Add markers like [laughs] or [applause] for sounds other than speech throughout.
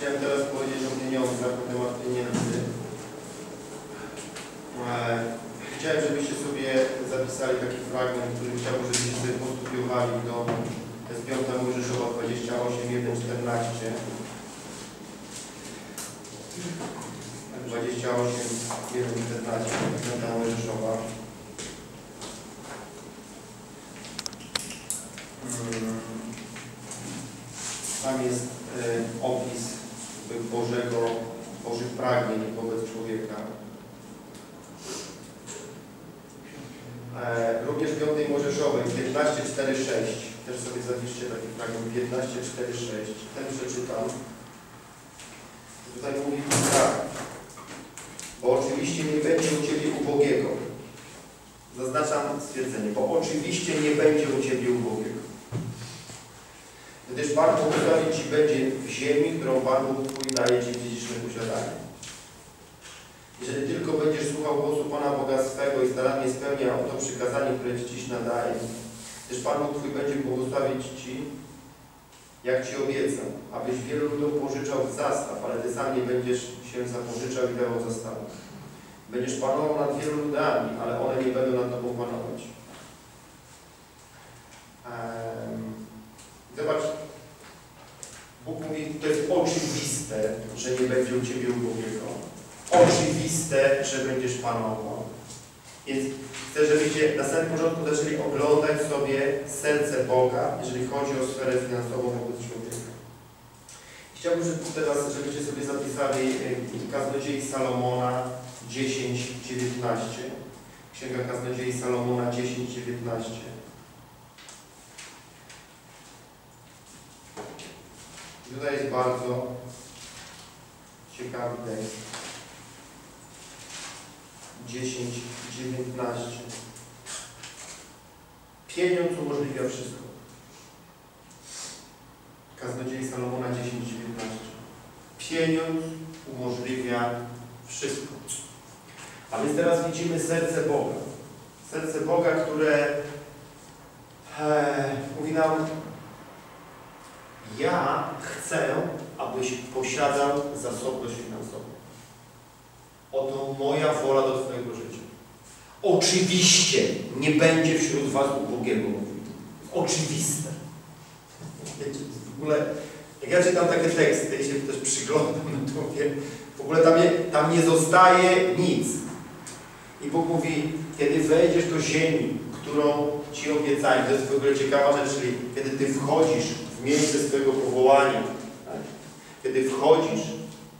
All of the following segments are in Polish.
chciałem teraz powiedzieć o pieniądzach, na temat pieniędzy. E, Chciałem, żebyście sobie zapisali taki fragment, który chciałbym, żebyście sobie postudiowali. To jest 5 Mojżeszowa 28, 1, 14. 28, 1, 14, 5 Mojżeszowa. Mm. Tam jest Bożego, Bożych pragnień wobec człowieka. E, również w 5 Mojżeszowej 15, 4, 6. Też sobie zapiszcie taki fragment 15, 4, 6. Ten przeczytam. Tutaj mówi tak. Bo oczywiście nie będzie u Ciebie ubogiego. Zaznaczam stwierdzenie, bo oczywiście nie będzie u Ciebie ubogiego. Gdyż Pan błogosławić Ci będzie w ziemi, którą Pan Bóg Daje Ci w dziedziczne posiadanie. Jeżeli tylko będziesz słuchał głosu Pana Boga swego i starannie spełniał to przykazanie, które Ci dziś nadaje, gdyż Pan Bóg Twój będzie błogosławić Ci, jak Ci obiecał, abyś wielu ludom pożyczał w zastaw, ale Ty sam nie będziesz się zapożyczał i dawał zastawu. Będziesz panował nad wielu ludami, ale one nie będą nad Tobą panować. Ehm, Zobacz, Bóg mówi, to jest oczywiste, że nie będzie u Ciebie ubogiego. Oczywiste, że będziesz panował. Więc chcę, żebyście na samym początku zaczęli oglądać sobie serce Boga, jeżeli chodzi o sferę finansową wobec człowieka. Chciałbym, żeby teraz, żebyście sobie zapisali e, Kaznodziei Salomona 10, 19. Księga Kaznodziei Salomona 10, 19. Tutaj jest bardzo ciekawy tekst. 10, 19. Pieniądz umożliwia wszystko. Kaznodziei Salomona 10, 19. Pieniądz umożliwia wszystko. A więc teraz widzimy serce Boga. Serce Boga, które e, mówi nam ja chcę, abyś posiadał zasobność finansową. Oto moja wola do Twojego życia. Oczywiście nie będzie wśród Was ubogiego. Oczywiste. Wiecie, w ogóle, jak ja czytam takie teksty i się też przyglądam, no to w ogóle tam nie, tam nie zostaje nic. I Bóg mówi, kiedy wejdziesz do ziemi, którą Ci obiecałem, to jest w ogóle ciekawa rzecz, czyli kiedy Ty wchodzisz miejsce swojego powołania, tak? kiedy wchodzisz,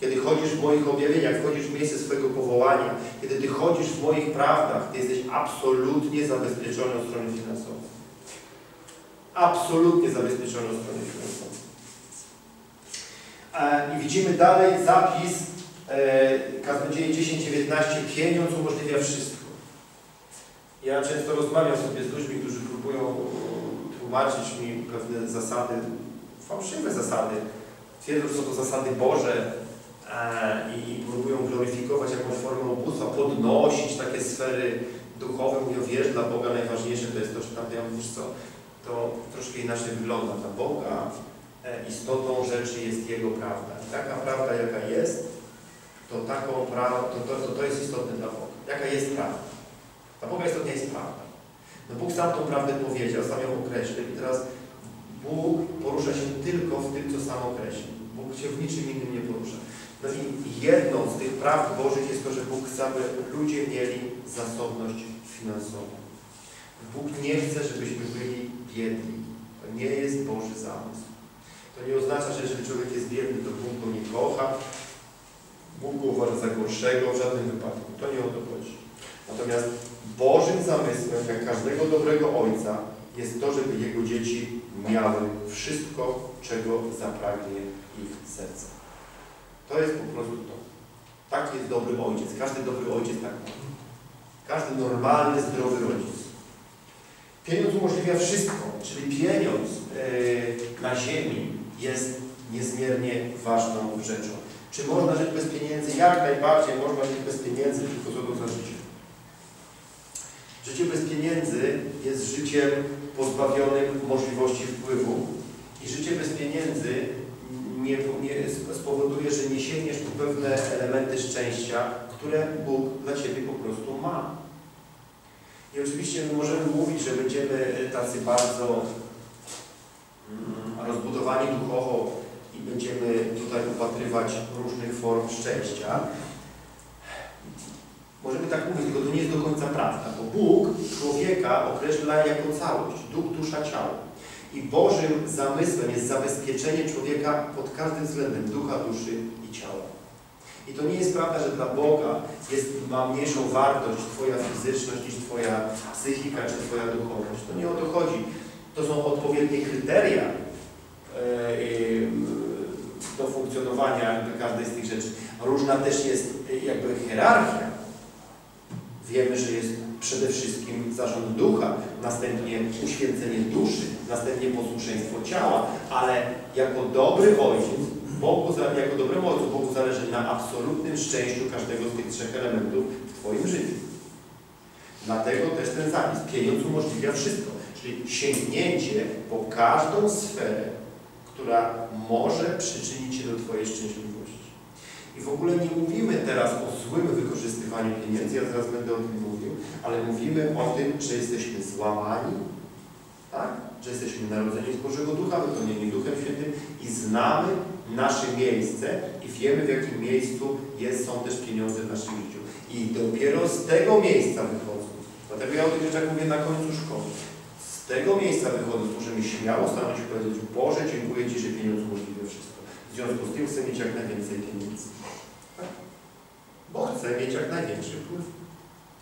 kiedy chodzisz w moich objawieniach, wchodzisz w miejsce swojego powołania, kiedy Ty chodzisz w moich prawdach, Ty jesteś absolutnie zabezpieczony od strony finansowej. Absolutnie zabezpieczony od strony finansowej. E, I widzimy dalej zapis e, Kaznodzieje 10-19. Pieniądz umożliwia wszystko. Ja często rozmawiam sobie z ludźmi, którzy próbują tłumaczyć mi pewne zasady, fałszywe zasady. Twierdzą, że są to zasady Boże e, i próbują gloryfikować jakąś formę ubóstwa, podnosić takie sfery duchowe. Mówią, wiesz, dla Boga najważniejsze to jest to, że tam, ja mówię, co, to troszkę inaczej wygląda. Dla Boga e, istotą rzeczy jest Jego prawda. I taka prawda, jaka jest, to taką prawdę, to, to, to, to jest istotne dla Boga. Jaka jest prawda? Dla Boga istotna jest prawda. No Bóg sam tą prawdę powiedział, sam ją określił i teraz Bóg porusza się tylko w tym, co sam określił. Bóg się w niczym innym nie porusza. No i jedną z tych prawd Bożych jest to, że Bóg chce, aby ludzie mieli zasobność finansową. Bóg nie chce, żebyśmy byli biedni. To nie jest Boży zamysł. To nie oznacza, że jeżeli człowiek jest biedny, to Bóg go nie kocha, Bóg go uważa za gorszego w żadnym wypadku. To nie o to chodzi. Natomiast Bożym zamysłem, jak każdego dobrego Ojca, jest to, żeby Jego dzieci miały wszystko, czego zapragnie ich serce. To jest po prostu to. Taki jest dobry ojciec. Każdy dobry ojciec tak ma. Każdy normalny, zdrowy rodzic. Pieniądz umożliwia wszystko, czyli pieniądz yy, na ziemi jest niezmiernie ważną rzeczą. Czy można żyć bez pieniędzy? Jak najbardziej można żyć bez pieniędzy, tylko co to za życie. Życie bez pieniędzy jest życiem pozbawionym możliwości wpływu i życie bez pieniędzy nie, nie spowoduje, że nie sięgniesz pewne elementy szczęścia, które Bóg dla Ciebie po prostu ma. I oczywiście my możemy mówić, że będziemy tacy bardzo mm, rozbudowani duchowo i będziemy tutaj upatrywać różnych form szczęścia. Możemy tak mówić, tylko to nie jest do końca prawda, bo Bóg człowieka określa jako całość, duch, dusza, ciało. I Bożym zamysłem jest zabezpieczenie człowieka pod każdym względem ducha, duszy i ciała. I to nie jest prawda, że dla Boga jest, ma mniejszą wartość Twoja fizyczność niż Twoja psychika czy Twoja duchowość. To nie o to chodzi. To są odpowiednie kryteria e, do funkcjonowania każdej z tych rzeczy. Różna też jest jakby hierarchia. Wiemy, że jest przede wszystkim zarząd ducha, następnie uświęcenie duszy, następnie posłuszeństwo ciała, ale jako dobry ojciec, Bogu, jako dobremu ojcu, Bogu zależy na absolutnym szczęściu każdego z tych trzech elementów w Twoim życiu. Dlatego też ten zapis. Pieniądz umożliwia wszystko. Czyli sięgnięcie po każdą sferę, która może przyczynić się do Twojej szczęśliwości. I w ogóle nie mówimy teraz o złym wykorzystywaniu pieniędzy, ja zaraz będę o tym mówił, ale mówimy o tym, że jesteśmy złamani, tak? że jesteśmy narodzeni z Bożego Ducha, wypełnieni Duchem Świętym i znamy nasze miejsce i wiemy, w jakim miejscu jest, są też pieniądze w naszym życiu. I dopiero z tego miejsca wychodzą. Dlatego ja o tych rzeczach mówię na końcu szkoły. Z tego miejsca wychodząc możemy śmiało stanąć i powiedzieć Boże, dziękuję Ci, że pieniądz umożliwia wszystko. Związku z tym chcę mieć jak najwięcej pieniędzy. Tak? Bo chcę mieć jak największy wpływ.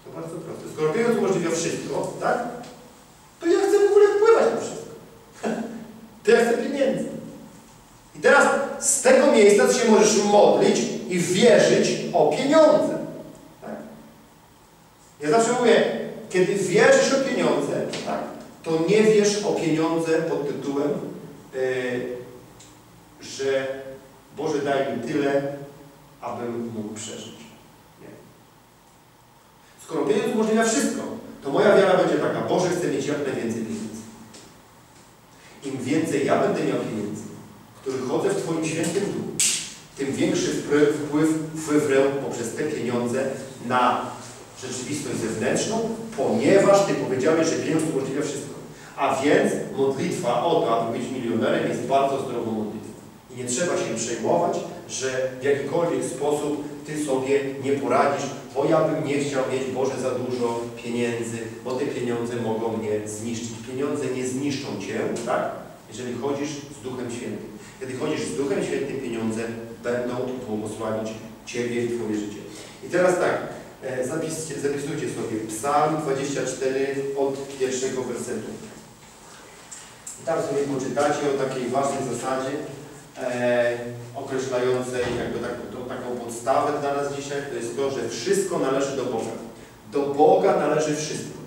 To bardzo proste. Skoro pieniądz umożliwia wszystko, tak? To ja chcę w ogóle wpływać na wszystko. [laughs] To ja chcę pieniędzy. I teraz z tego miejsca ty się możesz modlić i wierzyć o pieniądze. Tak? Ja zawsze mówię, kiedy wierzysz o pieniądze, tak, to nie wiesz o pieniądze pod tytułem, yy, że Boże daj mi tyle, abym mógł przeżyć. Nie. Skoro pieniądz umożliwia wszystko, to moja wiara będzie taka, Boże chcę mieć jak najwięcej pieniędzy. Im więcej ja będę miał pieniędzy, który chodzę w Twoim świętym duchu, tym większy wpływ wywrę poprzez te pieniądze na rzeczywistość zewnętrzną, ponieważ Ty powiedziałeś, że pieniądz umożliwia wszystko. A więc modlitwa o to, aby być milionerem jest bardzo zdrową modlitwą. Nie trzeba się przejmować, że w jakikolwiek sposób Ty sobie nie poradzisz, bo ja bym nie chciał mieć, Boże, za dużo pieniędzy, bo te pieniądze mogą mnie zniszczyć. Pieniądze nie zniszczą Cię, tak? Jeżeli chodzisz z Duchem Świętym. Kiedy chodzisz z Duchem Świętym, pieniądze będą błogosławić Ciebie i Twoje życie. I teraz tak, e, zapiscie, zapisujcie sobie Psalm 24 od pierwszego wersetu. I tam sobie poczytacie o takiej ważnej zasadzie, określającej jakby tak, to, taką podstawę dla nas dzisiaj, to jest to, że wszystko należy do Boga. Do Boga należy wszystko.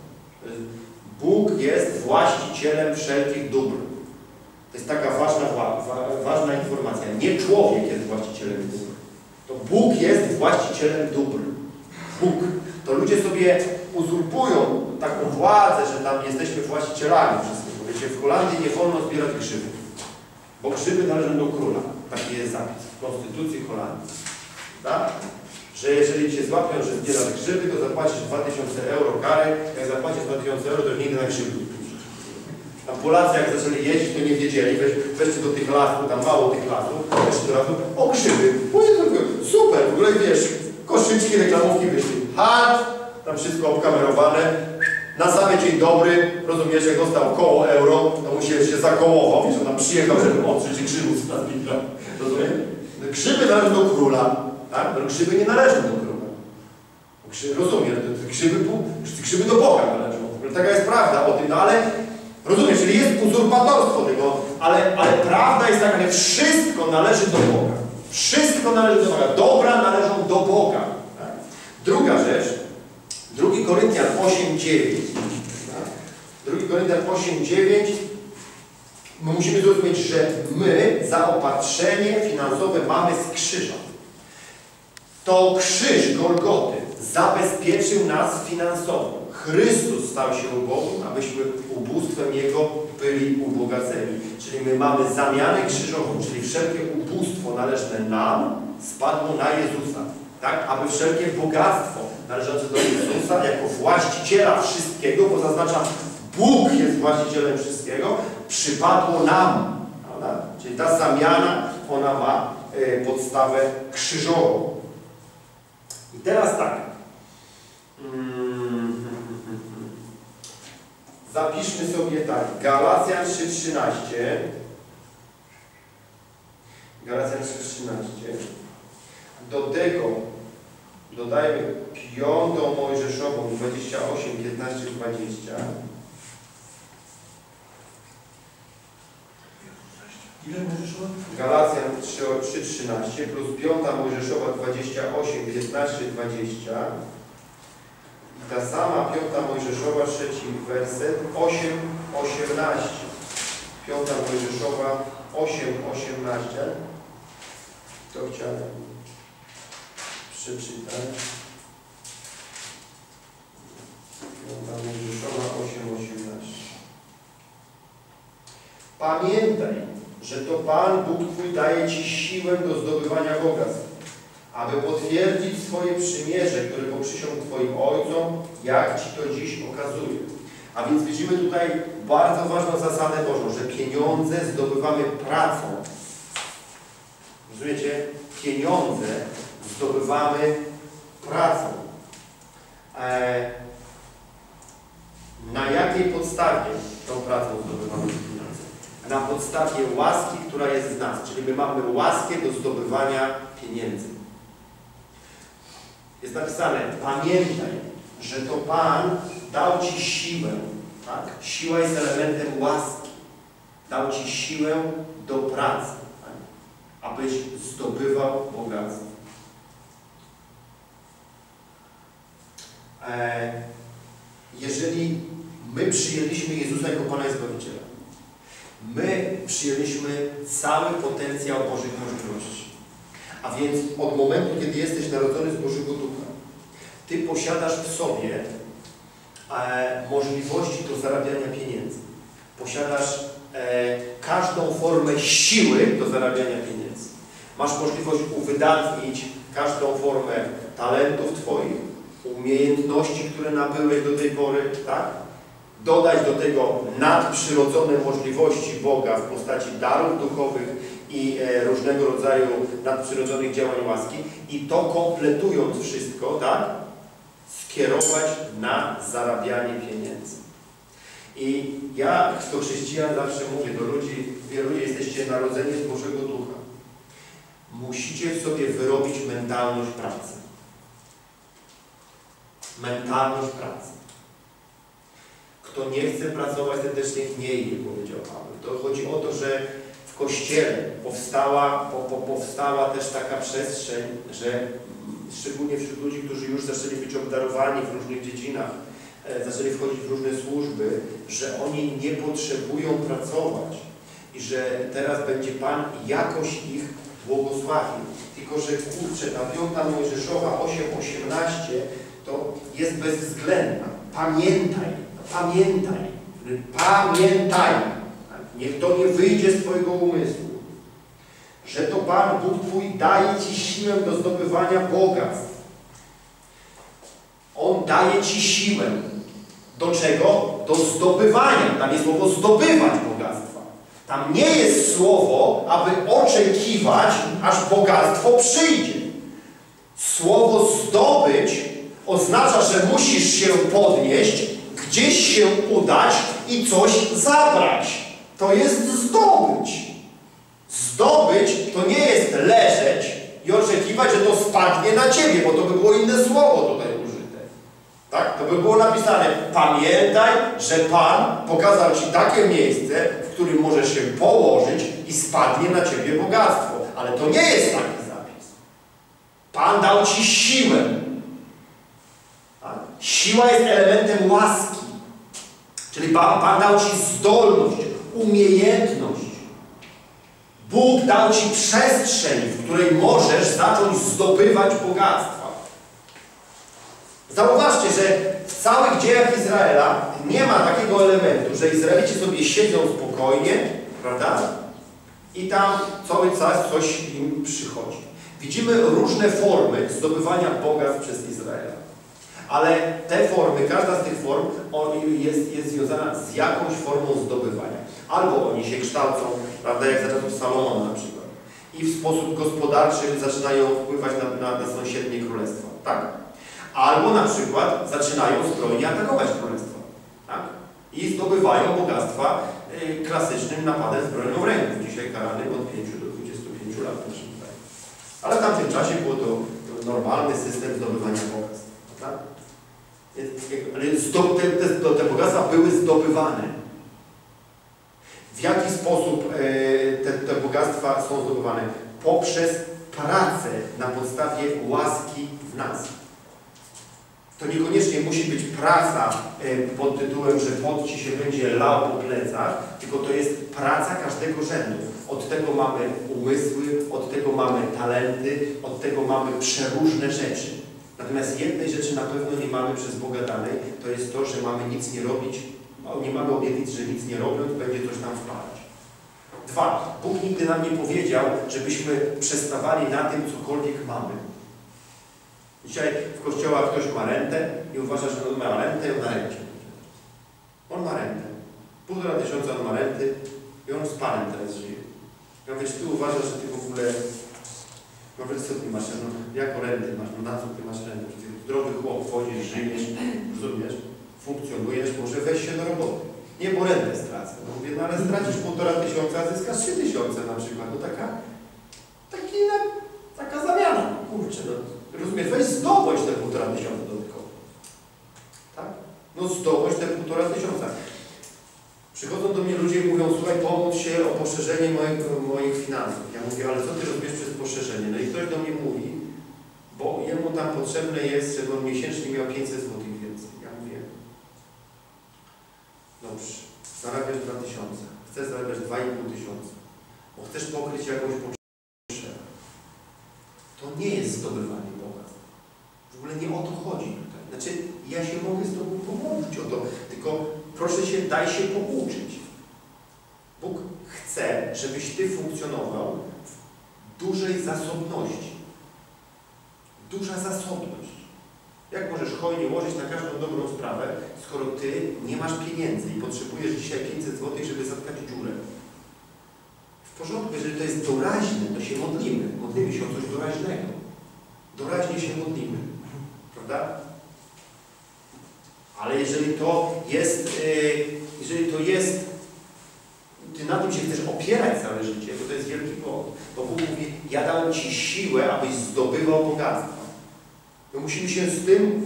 Bóg jest właścicielem wszelkich dóbr. To jest taka ważna, wa, ważna informacja. Nie człowiek jest właścicielem dóbr. To Bóg jest właścicielem dóbr. Bóg. To ludzie sobie uzurpują taką władzę, że tam jesteśmy właścicielami wszystkiego. Wiecie, w Holandii nie wolno zbierać grzybów, bo grzyby należą do króla. Taki jest zapis w Konstytucji Holandii. Tak? Że jeżeli cię złapią, że zbierasz grzyby, to zapłacisz 2000 euro kary. Jak zapłacisz 2000 euro, to już nigdy na grzyby tam Polacy jak zaczęli jeździć, to nie wiedzieli, weź, weźcie do tych lasów, tam mało tych lasów, weźcie do lasu, o super, w ogóle wiesz, koszyczki, reklamówki wyszli, hat, tam wszystko obkamerowane, na samy dzień dobry, rozumiesz, jak dostał koło euro, to musiałeś się zakołował, wiesz, on tam przyjechał, żeby odczyć grzybów z plastika, rozumiesz? No, grzyby należą do króla, tak? No, grzyby nie należą do króla. Rozumiem, grzyby, grzyby do Boga należą. Taka jest prawda o tym, no ale Rozumiesz, czyli jest uzurpatorstwo tego, ale, ale prawda jest taka, że wszystko należy do Boga. Wszystko należy do Boga. Dobra należą do Boga. Tak? Druga rzecz, 2 Koryntian 8,9. Tak? 2 Koryntian 8,9 My musimy zrozumieć, że my zaopatrzenie finansowe mamy z krzyża. To krzyż Golgoty zabezpieczył nas finansowo. Chrystus stał się ubogim, abyśmy ubóstwem Jego byli ubogaceni. Czyli my mamy zamianę krzyżową, czyli wszelkie ubóstwo należne nam spadło na Jezusa. Tak? Aby wszelkie bogactwo należące do Jezusa jako właściciela wszystkiego, bo zaznacza Bóg jest właścicielem wszystkiego, przypadło nam. Prawda? Czyli ta zamiana, ona ma y, podstawę krzyżową. I teraz tak. Mm. [laughs] Zapiszmy sobie tak. Galacjan 3.13. Galacjan 3.13. Do tego dodajmy piątą Mojżeszową 28, 15, 20. Ile możesz Galacjan 3.13 plus 5 Mojżeszowa 28, 15, 20 i ta sama 5 Mojżeszowa, trzeci werset 8, 18 5 Mojżeszowa 8, 18 to chciałem przeczytać 5 Mojżeszowa 8, 18 Pamiętaj, że to Pan Bóg Twój daje Ci siłę do zdobywania bogactw, aby potwierdzić swoje przymierze, które poprzysiągł Twoim ojcom, jak Ci to dziś okazuje. A więc widzimy tutaj bardzo ważną zasadę Bożą, że pieniądze zdobywamy pracą. Rozumiecie? Pieniądze zdobywamy pracą. E, na jakiej podstawie tą pracą zdobywamy pieniądze? Na podstawie łaski, która jest z nas. Czyli my mamy łaskę do zdobywania pieniędzy. Jest napisane, pamiętaj, że to Pan dał Ci siłę. Tak? Siła jest elementem łaski. Dał Ci siłę do pracy, tak? abyś zdobywał bogactwo. Jeżeli my przyjęliśmy Jezusa jako Pana i Zbawiciela, my przyjęliśmy cały potencjał Bożych możliwości. A więc od momentu, kiedy jesteś narodzony z Bożego Ducha, Ty posiadasz w sobie e, możliwości do zarabiania pieniędzy. Posiadasz e, każdą formę siły do zarabiania pieniędzy. Masz możliwość uwydatnić każdą formę talentów Twoich, umiejętności, które nabyłeś do tej pory, tak? Dodać do tego nadprzyrodzone możliwości Boga w postaci darów duchowych i e, różnego rodzaju nadprzyrodzonych działań łaski i to kompletując wszystko, tak? Skierować na zarabianie pieniędzy. I ja, jako chrześcijan, zawsze mówię do ludzi, wielu ludzi, jesteście narodzeni z Bożego Ducha. Musicie w sobie wyrobić mentalność pracy. Mentalność pracy. Kto nie chce pracować, niech nie idzie, powiedział Paweł. To chodzi o to, że w Kościele powstała, po, po, powstała też taka przestrzeń, że szczególnie wśród ludzi, którzy już zaczęli być obdarowani w różnych dziedzinach, e, zaczęli wchodzić w różne służby, że oni nie potrzebują pracować i że teraz będzie Pan jakoś ich błogosławił. Tylko, że kurczę, ta piąta Mojżeszowa 8.18 to jest bezwzględna. Pamiętaj, pamiętaj, pamiętaj. Niech to nie wyjdzie z Twojego umysłu, że to Pan Bóg Twój daje Ci siłę do zdobywania bogactw. On daje Ci siłę. Do czego? Do zdobywania. Tam jest słowo zdobywać bogactwa. Tam nie jest słowo, aby oczekiwać, aż bogactwo przyjdzie. Słowo zdobyć oznacza, że musisz się podnieść, gdzieś się udać i coś zabrać. To jest zdobyć. Zdobyć to nie jest leżeć i oczekiwać, że to spadnie na Ciebie, bo to by było inne słowo tutaj użyte. Tak? To by było napisane, pamiętaj, że Pan pokazał Ci takie miejsce, w którym możesz się położyć i spadnie na Ciebie bogactwo. Ale to nie jest taki zapis. Pan dał Ci siłę. Siła jest elementem łaski. Czyli Pan, Pan dał Ci zdolność, umiejętność. Bóg dał Ci przestrzeń, w której możesz zacząć zdobywać bogactwa. Zauważcie, że w całych dziejach Izraela nie ma takiego elementu, że Izraelici sobie siedzą spokojnie, prawda? I tam cały czas coś im przychodzi. Widzimy różne formy zdobywania bogactw przez Izraela. Ale te formy, każda z tych form jest, jest związana z jakąś formą zdobywania. Albo oni się kształcą, prawda, jak za czasów Salomona na przykład. I w sposób gospodarczy zaczynają wpływać na, na, na sąsiednie królestwa. Tak? Albo na przykład zaczynają zbrojnie atakować królestwa. Tak? I zdobywają bogactwa y, klasycznym napadem zbrojną w ręku. Dzisiaj karany od 5 do 25 lat. Ale w tamtym czasie było to normalny system zdobywania bogactw. Tak? Ale te, te, te bogactwa były zdobywane. W jaki sposób e, te, te bogactwa są zdobywane? Poprzez pracę na podstawie łaski w nas. To niekoniecznie musi być praca e, pod tytułem, że pot ci się będzie lał po plecach, tylko to jest praca każdego rzędu. Od tego mamy umysły, od tego mamy talenty, od tego mamy przeróżne rzeczy. Natomiast jednej rzeczy na pewno nie mamy przez Boga danej, to jest to, że mamy nic nie robić, nie mamy obietnic, że nic nie robiąc będzie coś nam wpadać. Dwa, Bóg nigdy nam nie powiedział, żebyśmy przestawali na tym, cokolwiek mamy. Dzisiaj w kościołach ktoś ma rentę i uważa, że on ma rentę i on na rencie. On ma rentę. Półtora tysiąca on ma renty i on z Panem teraz żyje. Ja mówię, czy ty uważasz, że ty w ogóle no wiesz co ty masz, no jako renty masz, no na co ty masz rentę? Ty zdrowy chłop, wchodzisz, żyjesz, rozumiesz, funkcjonujesz, może weź się do roboty. Nie, bo rentę stracę. No mówię, no ale stracisz półtora tysiąca, a zyskasz trzy tysiące na przykład. No taka, taki, no, taka zamiana. Kurczę, no rozumiesz, weź zdobądź te półtora tysiąca dodatkowo. Tak? No zdobądź te półtora tysiąca. Przychodzą do mnie ludzie i mówią, słuchaj, pomóc się o poszerzenie moich, moich finansów. Ja mówię, ale co Ty robisz przez poszerzenie? No i ktoś do mnie mówi, bo jemu tam potrzebne jest, żeby on miesięcznie miał 500 zł więcej. Ja mówię, dobrze, zarabiasz 2000, chcesz zarabiać 2,5 tysiąca, bo chcesz pokryć jakąś potrzebę. To nie jest zdobywanie bogactw. W ogóle nie o to chodzi tutaj. Znaczy, ja się mogę z Tobą pomodlić o to, tylko proszę się, daj się pouczyć. Bóg chce, żebyś Ty funkcjonował dużej zasobności. Duża zasobność. Jak możesz hojnie łożyć na każdą dobrą sprawę, skoro Ty nie masz pieniędzy i potrzebujesz dzisiaj 500 zł, żeby zatkać dziurę? W porządku, jeżeli to jest doraźne, to się modlimy. Modlimy się o coś doraźnego. Doraźnie się modlimy. Prawda? Ale jeżeli to jest, y, jeżeli to jest, na tym się chcesz opierać całe życie, to to jest wielki błąd. Bo Bóg mówi, ja dałem Ci siłę, abyś zdobywał bogactwo. My musimy się z tym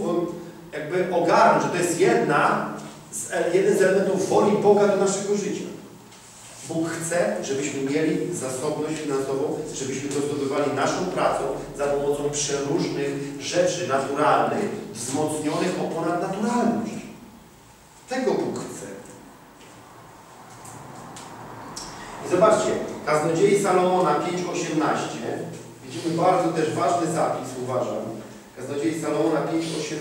jakby ogarnąć, że to jest jedna z, jeden z elementów woli Boga do naszego życia. Bóg chce, żebyśmy mieli zasobność finansową, żebyśmy to zdobywali naszą pracą za pomocą przeróżnych rzeczy naturalnych, wzmocnionych o ponadnaturalność. Tego Bóg chce. I zobaczcie, Kaznodziei Salomona 5.18 widzimy bardzo też ważny zapis, uważam. Kaznodziei Salomona 5.18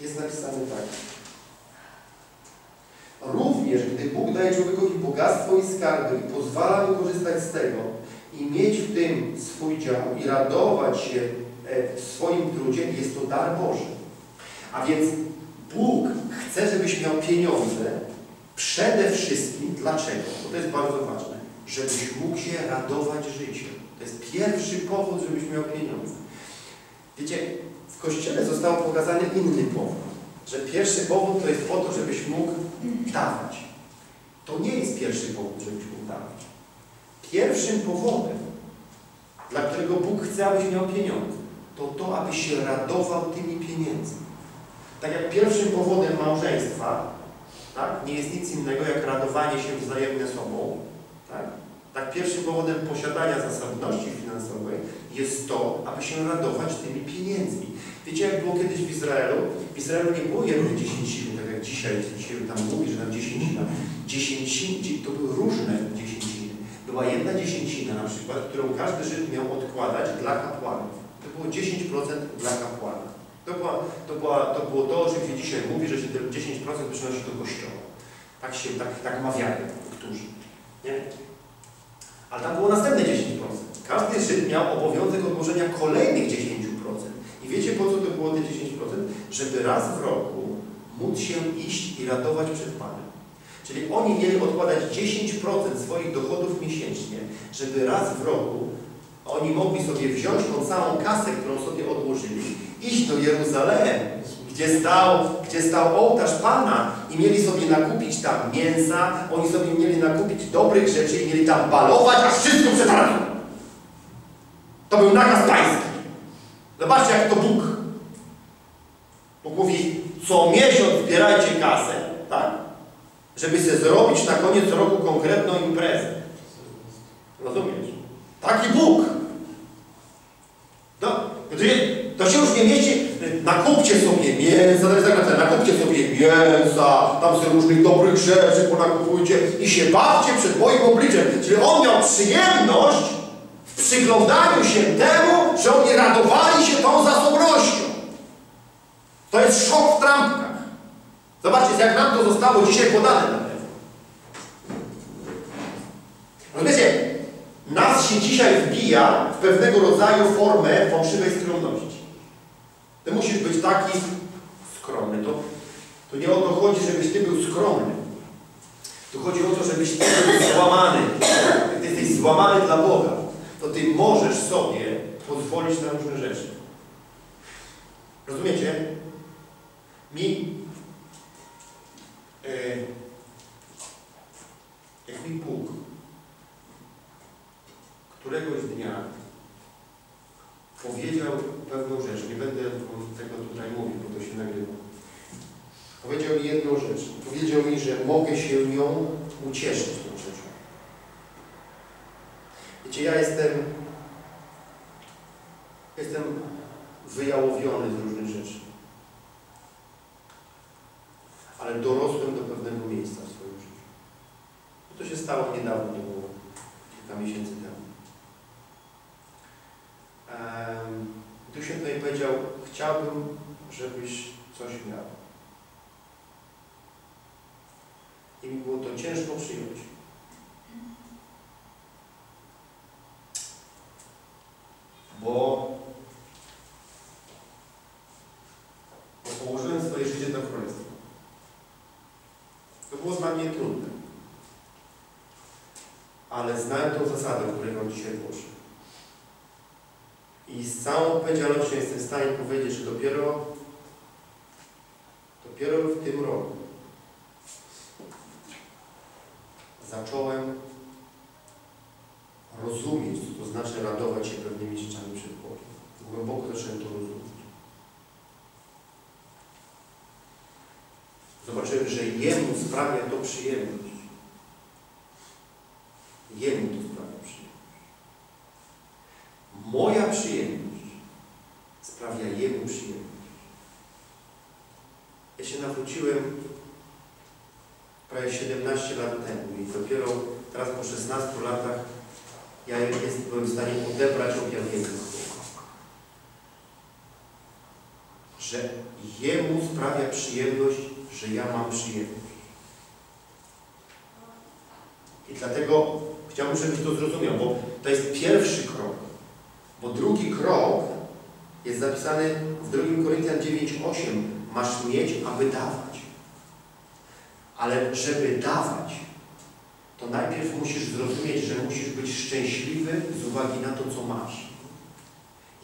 jest napisane tak. Również, gdy Bóg daje człowiekowi bogactwo i skarby i pozwala mu korzystać z tego i mieć w tym swój dział i radować się e, w swoim trudzie, jest to dar Boży. A więc Bóg chce, żebyś miał pieniądze przede wszystkim, dlaczego? Bo to jest bardzo ważne, żebyś mógł się radować życiem. To jest pierwszy powód, żebyś miał pieniądze. Wiecie, w Kościele został pokazany inny powód. Że pierwszy powód to jest po to, żebyś mógł dawać. To nie jest pierwszy powód, żebyś mógł dawać. Pierwszym powodem, dla którego Bóg chce, abyś miał pieniądze, to to, abyś się radował tymi pieniędzmi. Tak jak pierwszym powodem małżeństwa tak, nie jest nic innego, jak radowanie się wzajemnie sobą, tak? Tak, pierwszym powodem posiadania zasobności finansowej jest to, aby się radować tymi pieniędzmi. Wiecie, jak było kiedyś w Izraelu? W Izraelu nie było jednej dziesięciny, tak jak dzisiaj, dzisiaj tam mówi, że tam dziesięcina. Dziesięciny, to były różne dziesięciny. Była jedna dziesięcina na przykład, którą każdy Żyd miał odkładać dla kapłanów. To było 10% dla kapłana. To, była, to, była, to było to, o czym się dzisiaj mówi, że się te 10% przynosi do kościoła. Tak się, tak, tak mawiają niektórzy. Nie? Ale tam było następne 10%. Każdy Żyd miał obowiązek odłożenia kolejnych 10%. I wiecie po co to było te 10%? Żeby raz w roku móc się iść i ratować przed Panem. Czyli oni mieli odkładać 10% swoich dochodów miesięcznie, żeby raz w roku oni mogli sobie wziąć tą całą kasę, którą sobie odłożyli, iść do Jeruzalem, gdzie stał, gdzie stał ołtarz Pana i mieli sobie nakupić tam mięsa, oni sobie mieli nakupić dobrych rzeczy i mieli tam balować, aż wszystko przetarło. To był nakaz pański. Zobaczcie, jak to Bóg. Bóg mówi, co miesiąc zbierajcie kasę, tak? Żeby sobie zrobić na koniec roku konkretną imprezę. Rozumiesz? Taki Bóg. No, to się już nie mieści. Nakupcie sobie mięsa, to jest nakupcie sobie mięsa, tam sobie różnych dobrych rzeczy ponakupujcie i się bawcie przed moim obliczem. Czyli on miał przyjemność w przyglądaniu się temu, że oni radowali się tą zasobnością. To jest szok w trampkach. Zobaczcie, jak nam to zostało dzisiaj podane na pewno. Rozumiecie? Nas się dzisiaj wbija w pewnego rodzaju formę fałszywej skromności. Ty musisz być taki skromny. To, to nie o to chodzi, żebyś ty był skromny. Tu chodzi o to, żebyś ty był złamany. Jak ty jesteś złamany dla Boga, to ty możesz sobie pozwolić na różne rzeczy. Rozumiecie? Mi yy, jak mi Bóg któregoś dnia powiedział pewną rzecz, nie będę tego tutaj mówił, bo to się nagrywa. Powiedział mi jedną rzecz. Powiedział mi, że mogę się nią ucieszyć tą rzeczą. Wiecie, ja jestem jestem wyjałowiony z różnych rzeczy. Ale dorosłem do pewnego miejsca w swoim życiu. To się stało niedawno, to było kilka miesięcy temu. Duch Święty mi powiedział, chciałbym, żebyś coś miał. I mi było to ciężko przyjąć. Bo, położyłem swoje życie na królestwo. To było dla mnie trudne. Ale znałem tą zasadę, o której Wam dzisiaj głoszę. I z całą odpowiedzialnością jestem w stanie powiedzieć, że dopiero, dopiero w tym roku zacząłem rozumieć, co to znaczy radować się pewnymi rzeczami przed Bogiem. Głęboko zacząłem to rozumieć. Zobaczyłem, że Jemu przyjemność. Jemu to sprawia przyjemność. Moja przyjemność sprawia Jemu przyjemność. Ja się nawróciłem prawie 17 lat temu i dopiero teraz po 16 latach ja jest, byłem w stanie odebrać objawienie. Że Jemu sprawia przyjemność, że ja mam przyjemność. I dlatego chciałbym, żebyś to zrozumiał, bo to jest pierwszy krok. Bo drugi krok jest zapisany w 2 Koryntian 9:8. Masz mieć, aby dawać. Ale żeby dawać, to najpierw musisz zrozumieć, że musisz być szczęśliwy z uwagi na to, co masz.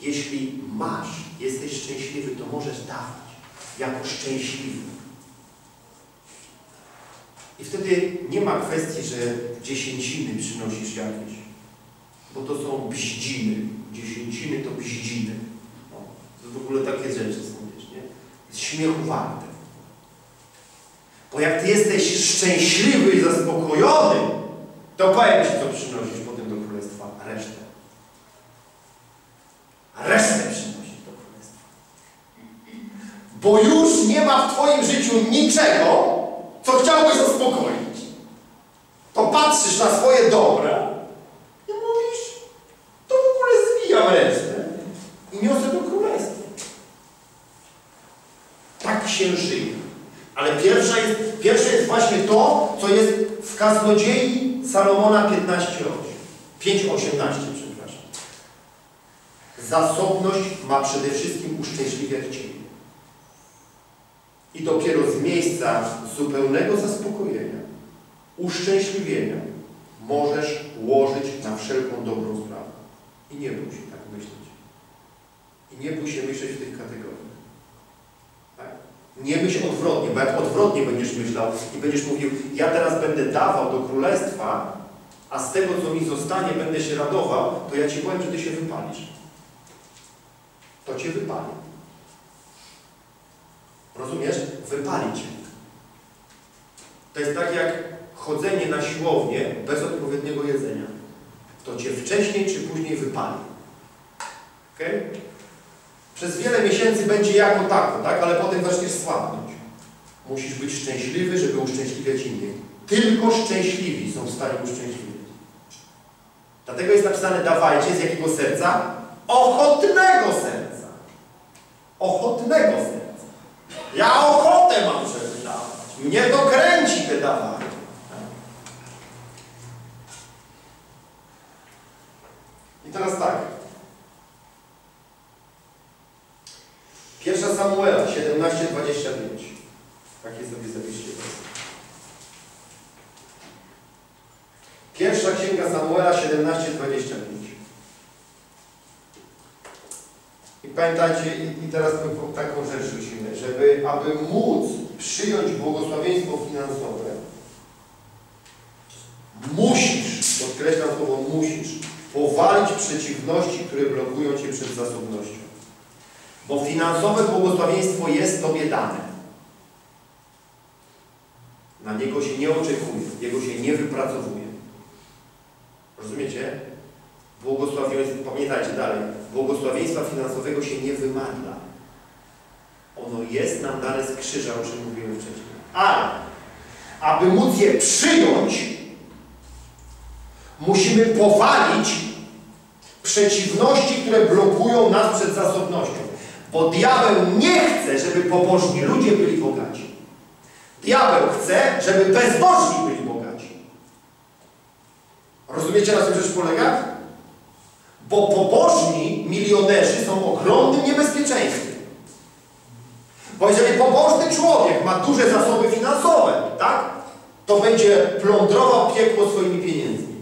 Jeśli masz, jesteś szczęśliwy, to możesz dawać jako szczęśliwy. I wtedy nie ma kwestii, że dziesięciny przynosisz jakieś, bo to są bździny. Dziesięciny to bździny. No, to w ogóle takie rzeczy są, wiesz, nie? Śmiechu warte. Bo jak Ty jesteś szczęśliwy i zaspokojony, to powiem Ci, co przynosisz potem do Królestwa. Resztę. Resztę przynosisz do Królestwa. Bo już nie ma w Twoim życiu niczego, co chciałbyś zaspokoić, to patrzysz na swoje dobra i mówisz, to w ogóle zbijam resztę i niosę do królestwa. Tak się żyje. Ale pierwsze jest, pierwsze jest właśnie to, co jest w kaznodziei Salomona 15 5.18, przepraszam. Zasobność ma przede wszystkim uszczęśliwiać Ciebie. I dopiero z miejsca zupełnego zaspokojenia, uszczęśliwienia możesz łożyć na wszelką dobrą sprawę. I nie bój się tak myśleć. I nie bój się myśleć w tych kategoriach. Tak? Nie myśl odwrotnie, bo jak odwrotnie będziesz myślał i będziesz mówił, ja teraz będę dawał do królestwa, a z tego, co mi zostanie, będę się radował, to ja Ci powiem, że Ty się wypalisz. To Cię wypali. Rozumiesz? Wypali Cię. To jest tak jak chodzenie na siłownię bez odpowiedniego jedzenia. To Cię wcześniej czy później wypali. Okay? Przez wiele miesięcy będzie jako tako, tak? ale potem zaczniesz słabnąć. Musisz być szczęśliwy, żeby uszczęśliwiać innych. Tylko szczęśliwi są w stanie uszczęśliwić. Dlatego jest napisane dawajcie z jakiego serca? Ochotnego serca. Ochotnego serca. Ja ochotę mam, żeby dawać. Mnie to kręci te dawanie. I teraz tak. Pierwsza Samuela 17:25. Takie sobie zapiszcie. Pierwsza księga Samuela 17:25. I pamiętajcie, i, i teraz taką rzecz rzucimy, żeby, aby móc przyjąć błogosławieństwo finansowe, musisz, podkreślam słowo musisz, powalić przeciwności, które blokują Cię przed zasobnością. Bo finansowe błogosławieństwo jest Tobie dane. Na niego się nie oczekuje, jego się nie wypracowuje. Rozumiecie? Błogosławieństwo, pamiętajcie dalej, błogosławieństwa finansowego się nie wymaga. Ono jest nam dane z krzyża, o czym mówiłem wcześniej. Ale, aby móc je przyjąć, musimy powalić przeciwności, które blokują nas przed zasobnością. Bo diabeł nie chce, żeby pobożni ludzie byli bogaci. Diabeł chce, żeby bezbożni byli bogaci. Rozumiecie, na czym rzecz polega? Bo pobożni milionerzy są ogromnym niebezpieczeństwem. Bo jeżeli pobożny człowiek ma duże zasoby finansowe, tak, to będzie plądrował piekło swoimi pieniędzmi.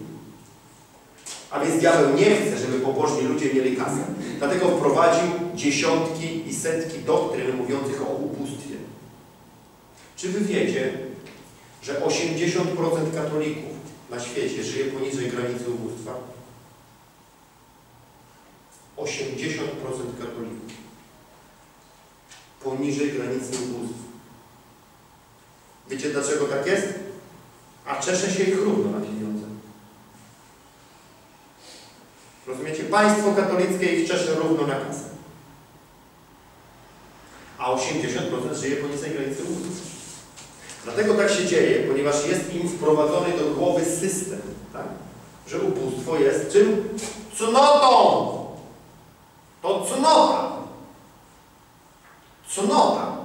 A więc diabeł nie chce, żeby pobożni ludzie mieli kasę. Dlatego wprowadził dziesiątki i setki doktryn mówiących o ubóstwie. Czy wy wiecie, że 80% katolików na świecie żyje poniżej granicy ubóstwa? 80% katolików poniżej granicy ubóstwa. Wiecie dlaczego tak jest? A czesze się ich równo na pieniądze. Rozumiecie? Państwo katolickie ich czesze równo na kasę. A 80% żyje poniżej granicy ubóstwa. Dlatego tak się dzieje, ponieważ jest im wprowadzony do głowy system, tak? że ubóstwo jest czym? Cnotą! To cnota. Cnota.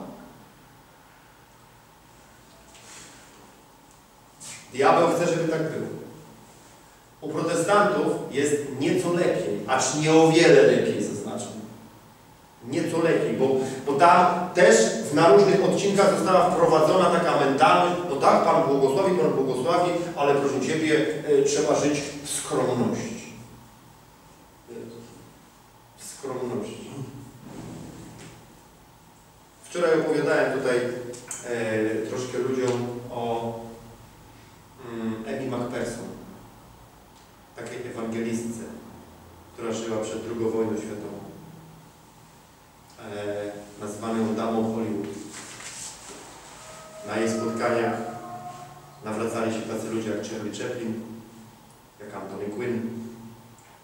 Diabeł chce, żeby tak było. U protestantów jest nieco lepiej, acz nie o wiele lepiej zaznaczam. Nieco lepiej, bo, bo tam też na różnych odcinkach została wprowadzona taka mentalność, no tak, Pan błogosławi, Pan błogosławi, ale proszę Ciebie, y, trzeba żyć w skromności. Skromności. Wczoraj opowiadałem tutaj e, troszkę ludziom o mm, Emi MacPherson, takiej ewangelistce, która żyła przed II wojną światową. E, nazywaną damą Hollywood. Na jej spotkaniach nawracali się tacy ludzie jak Charlie Chaplin, jak Anthony Quinn.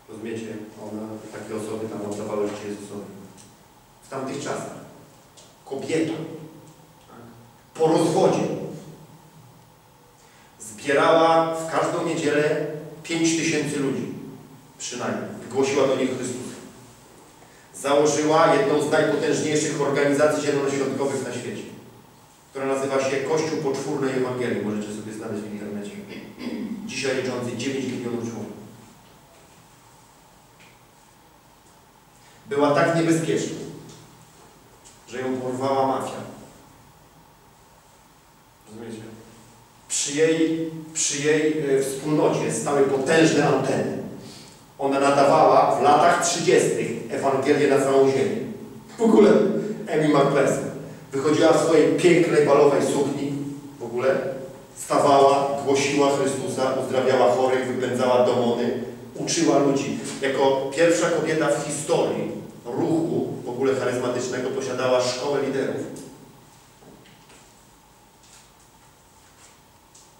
Rozumiecie? Ona, takie osoby tam oddawały życie Jezusowi. W tamtych czasach. Kobieta. Po rozwodzie. Zbierała w każdą niedzielę 5 tysięcy ludzi. Przynajmniej. Wygłosiła do nich Chrystusa. Założyła jedną z najpotężniejszych organizacji zielonoświątkowych na świecie która nazywa się Kościół Poczwórnej Ewangelii. Możecie sobie znaleźć w internecie. Dzisiaj liczący 9 milionów członków. Była tak niebezpieczna, że ją porwała mafia. Rozumiecie? Przy jej, przy jej e, wspólnocie stały potężne anteny. Ona nadawała w latach 30. Ewangelię na całą ziemię. W ogóle Amy McPherson wychodziła w swojej pięknej balowej sukni, w ogóle stawała, głosiła Chrystusa, uzdrawiała chorych, wypędzała demony, uczyła ludzi. Jako pierwsza kobieta w historii ruchu w ogóle charyzmatycznego posiadała szkołę liderów.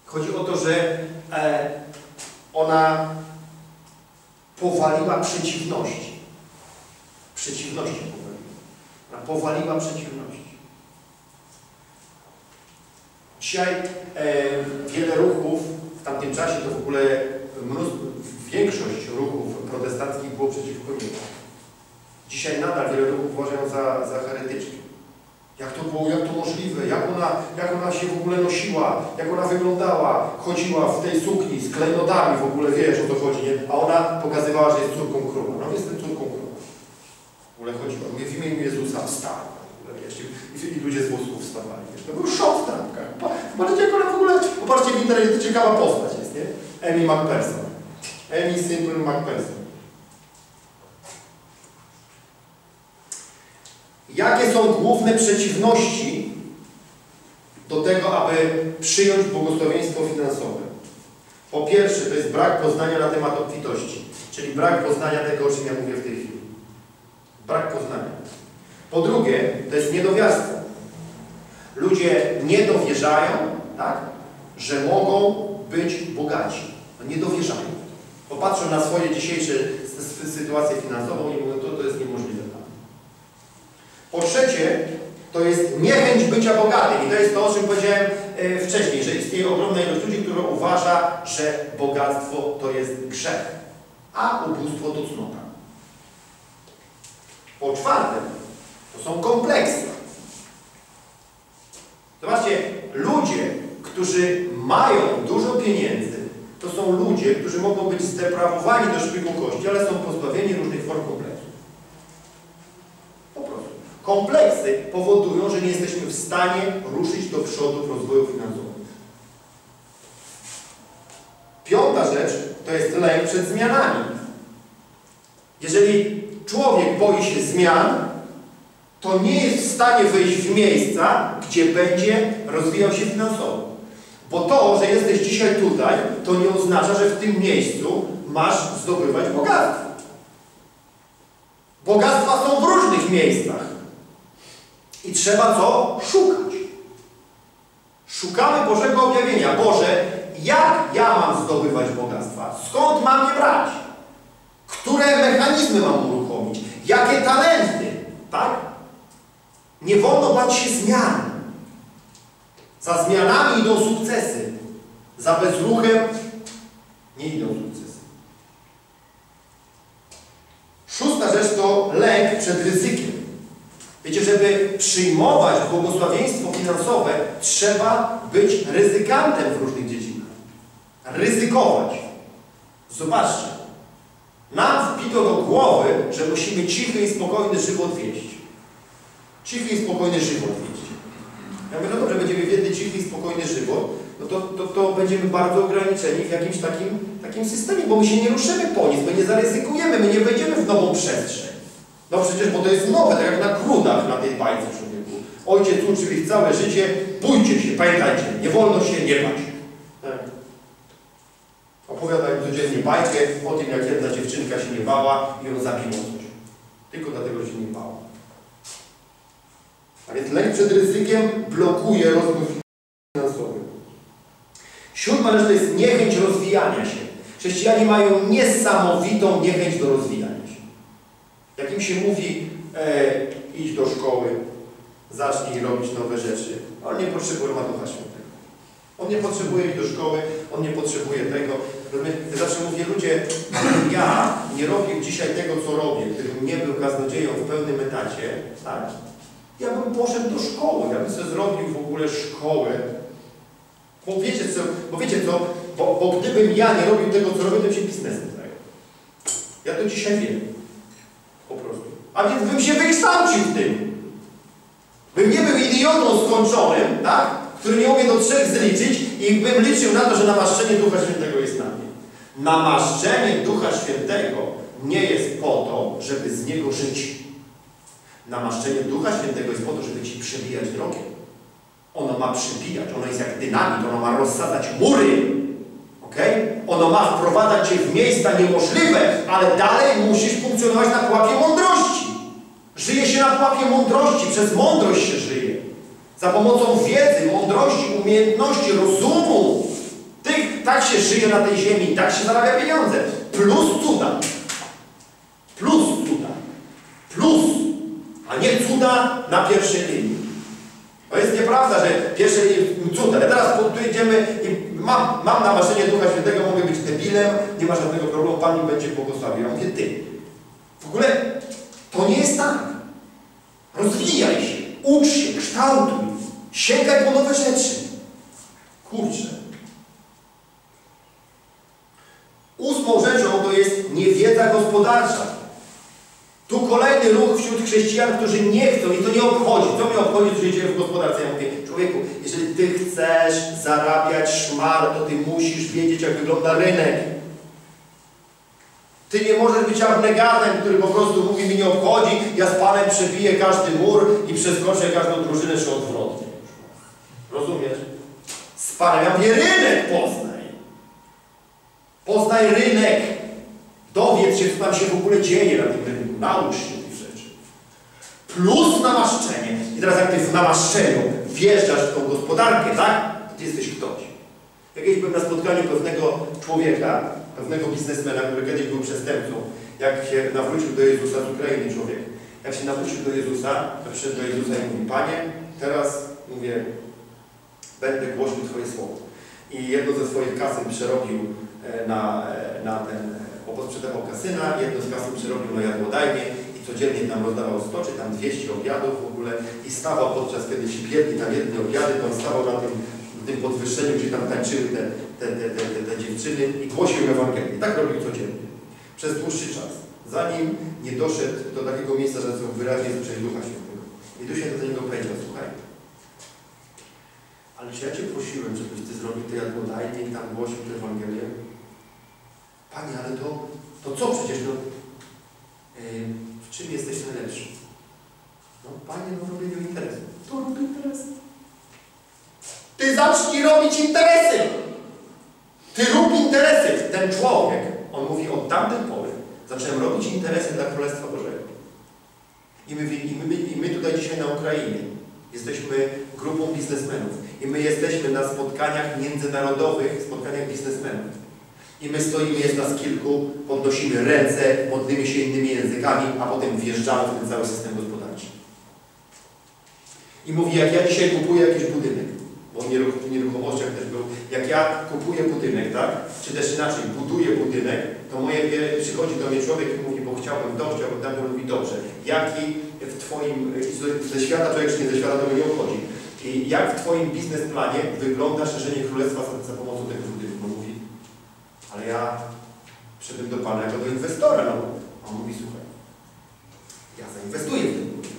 Chodzi o to, że e, ona powaliła przeciwności. Przeciwności powaliła. Ona powaliła przeciwności. Dzisiaj e, wiele ruchów, w tamtym czasie to w ogóle większość ruchów protestanckich było przeciwko niej. Dzisiaj nadal wiele ruchów uważają za, za heretyczki. Jak to było, jak to możliwe, jak ona, jak ona się w ogóle nosiła, jak ona wyglądała, chodziła w tej sukni z klejnotami, w ogóle wiesz o to chodzi, nie? A ona pokazywała, że jest córką króla. No jestem córką króla. W ogóle chodziła, mówię w imieniu Jezusa wstała. W ogóle, wiesz, I, ludzie z wózków wstawali. To był szok Popatrzcie, jak ona w ogóle, popatrzcie w internecie, to ciekawa postać jest, nie? Amy McPherson. Amy Simple McPherson. Jakie są główne przeciwności do tego, aby przyjąć błogosławieństwo finansowe? Po pierwsze, to jest brak poznania na temat obfitości, czyli brak poznania tego, o czym ja mówię w tej chwili. Brak poznania. Po drugie, to jest niedowiarstwo. Ludzie nie dowierzają, tak, że mogą być bogaci. No nie dowierzają. Popatrzą na swoje dzisiejsze sytuacje finansową i mówią, to, to jest niemożliwe. Po trzecie, to jest niechęć bycia bogatym. I to jest to, o czym powiedziałem e, wcześniej, że istnieje ogromna ilość ludzi, która uważa, że bogactwo to jest grzech, a ubóstwo to cnota. Po czwarte, to są kompleksy. Zobaczcie, ludzie, którzy mają dużo pieniędzy, to są ludzie, którzy mogą być zdeprawowani do szpiku kości, ale są pozbawieni różnych form kompleksów. Po prostu. Kompleksy powodują, że nie jesteśmy w stanie ruszyć do przodu w rozwoju finansowym. Piąta rzecz to jest lęk przed zmianami. Jeżeli człowiek boi się zmian, to nie jest w stanie wejść w miejsca, gdzie będzie rozwijał się finansowo. Bo to, że jesteś dzisiaj tutaj, to nie oznacza, że w tym miejscu masz zdobywać bogactwo. Bogactwa są w różnych miejscach. I trzeba co? Szukać. Szukamy Bożego objawienia. Boże, jak ja mam zdobywać bogactwa? Skąd mam je brać? Które mechanizmy mam uruchomić? Jakie talenty? Tak? Nie wolno bać się zmian. Za zmianami idą sukcesy. Za bezruchem nie idą sukcesy. Szósta rzecz to lęk przed ryzykiem. Wiecie, żeby przyjmować błogosławieństwo finansowe, trzeba być ryzykantem w różnych dziedzinach. Ryzykować. Zobaczcie. Nam wbito do głowy, że musimy cichy i spokojny żywot wieść. Cichy i spokojny żywot wieść. Ja mówię, no dobrze, będziemy wiedli cichy i spokojny żywot, no to, to, to będziemy bardzo ograniczeni w jakimś takim, takim systemie, bo my się nie ruszymy po nic, my nie zaryzykujemy, my nie wejdziemy w nową przestrzeń. No przecież, bo to jest nowe, tak jak na krudach na tej bajce człowieku. Ojciec uczył ich całe życie, bójcie się, pamiętajcie, nie wolno się nie bać. Tak. Opowiada im codziennie bajkę o tym, jak jedna dziewczynka się nie bała i ją zabiło coś. Tylko dlatego, że się nie bała. A więc lęk przed ryzykiem blokuje rozwój finansowy. Siódma rzecz to jest niechęć rozwijania się. Chrześcijanie mają niesamowitą niechęć do rozwijania się. Jak im się mówi, e, idź do szkoły, zacznij robić nowe rzeczy, on nie potrzebuje Ducha Świętego. On nie potrzebuje iść do szkoły, on nie potrzebuje tego. Ja zawsze mówię, ludzie, ja nie robię dzisiaj tego, co robię, gdybym nie był kaznodzieją w pełnym etacie, tak? Ja bym poszedł do szkoły, ja bym sobie zrobił w ogóle szkołę. Bo wiecie co, bo wiecie co, bo, bo gdybym ja nie robił tego, co robię, to bym się biznesem zajął. Ja to dzisiaj wiem. Po prostu. A więc bym się wykształcił w tym. Bym nie był idiotą skończonym, tak? Który nie umie do trzech zliczyć i bym liczył na to, że namaszczenie Ducha Świętego jest na mnie. Namaszczenie Ducha Świętego nie jest po to, żeby z niego żyć. Namaszczenie Ducha Świętego jest po to, żeby ci przebijać drogę. Ono ma przebijać, ono jest jak dynamit, ono ma rozsadzać mury. ok? Ono ma wprowadzać cię w miejsca niemożliwe, ale dalej musisz funkcjonować na pułapie mądrości. Żyje się na pułapie mądrości, przez mądrość się żyje. Za pomocą wiedzy, mądrości, umiejętności, rozumu. Tych, tak się żyje na tej ziemi, tak się zarabia pieniądze. Plus cuda. Plus cuda. Plus. A nie cuda na pierwszej linii. To jest nieprawda, że pierwsze cuda. Ale teraz tu idziemy i mam, mam namaszczenie Ducha Świętego, mogę być debilem, nie ma żadnego problemu, Pan mi będzie błogosławił. Ja mówię, Ty. W ogóle to nie jest tak. Rozwijaj się, ucz się, kształtuj, sięgaj po nowe rzeczy. Kurczę. Ósmą rzeczą to jest niewiedza gospodarcza. Tu kolejny ruch wśród chrześcijan, którzy nie chcą i to nie obchodzi. Co mnie obchodzi, co się dzieje w gospodarce? Ja mówię, człowieku, jeżeli Ty chcesz zarabiać szmar, to Ty musisz wiedzieć, jak wygląda rynek. Ty nie możesz być abnegatem, który po prostu mówi, mi nie obchodzi, ja z Panem przebiję każdy mur i przeskoczę każdą drużynę, czy odwrotnie. Rozumiesz? Z Panem, ja mówię, rynek poznaj. Poznaj rynek. Dowiedz się, co tam się w ogóle dzieje na tym rynku. Naucz się tych rzeczy. Plus namaszczenie. I teraz jak Ty w namaszczeniu wjeżdżasz w tą gospodarkę, tak? To Ty jesteś ktoś. Jakieś byłem na spotkaniu pewnego człowieka, pewnego biznesmena, który kiedyś był przestępcą, jak się nawrócił do Jezusa z Ukrainy człowiek, jak się nawrócił do Jezusa, to przyszedł do Jezusa i mówi, Panie, teraz, mówię, będę głosił Twoje słowo. I jedno ze swoich kasyn przerobił e, na, e, na ten, posprzedawał kasyna, jedno z kasyn przerobił na jadłodajnie i codziennie tam rozdawał 100 czy tam 200 obiadów w ogóle i stawał podczas, kiedy ci biedni tam jedli obiady, to on stawał na tym, tym podwyższeniu, gdzie tam tańczyły te, te, te, te, te, te dziewczyny i głosił Ewangelię. Tak robił codziennie. Przez dłuższy czas. Zanim nie doszedł do takiego miejsca, że wyraźnie słyszeli Ducha Świętego. I Duch Święty do niego powiedział, słuchaj, ale czy ja Cię prosiłem, żebyś Ty zrobił te jadłodajnie i tam głosił tę Ewangelię? Panie, ale to, to co przecież, no, yy, w czym jesteś najlepszy? No, Panie, no w robieniu interesu. To rób interesy. Ty zacznij robić interesy! Ty rób interesy! Ten człowiek, on mówi od tamtej pory, zacząłem robić interesy dla Królestwa Bożego. I my, i my, i my tutaj dzisiaj na Ukrainie jesteśmy grupą biznesmenów. I my jesteśmy na spotkaniach międzynarodowych, spotkaniach biznesmenów. I my stoimy, jest nas kilku, podnosimy ręce, modlimy się innymi językami, a potem wjeżdżamy w ten cały system gospodarczy. I mówi, jak ja dzisiaj kupuję jakiś budynek, bo w nieruch w nieruchomościach też był, jak ja kupuję budynek, tak, czy też inaczej, buduję budynek, to moje przychodzi do mnie człowiek i mówi, bo chciałbym to, chciałbym tam, mówi, dobrze, jaki w Twoim, ze świata człowiek, czy nie ze świata, to mnie nie obchodzi. I jak w Twoim biznesplanie wygląda szerzenie królestwa za, za pomocą tego ale ja przyszedłem do Pana jako do inwestora. No. On mówi, słuchaj, ja zainwestuję w ten budynek.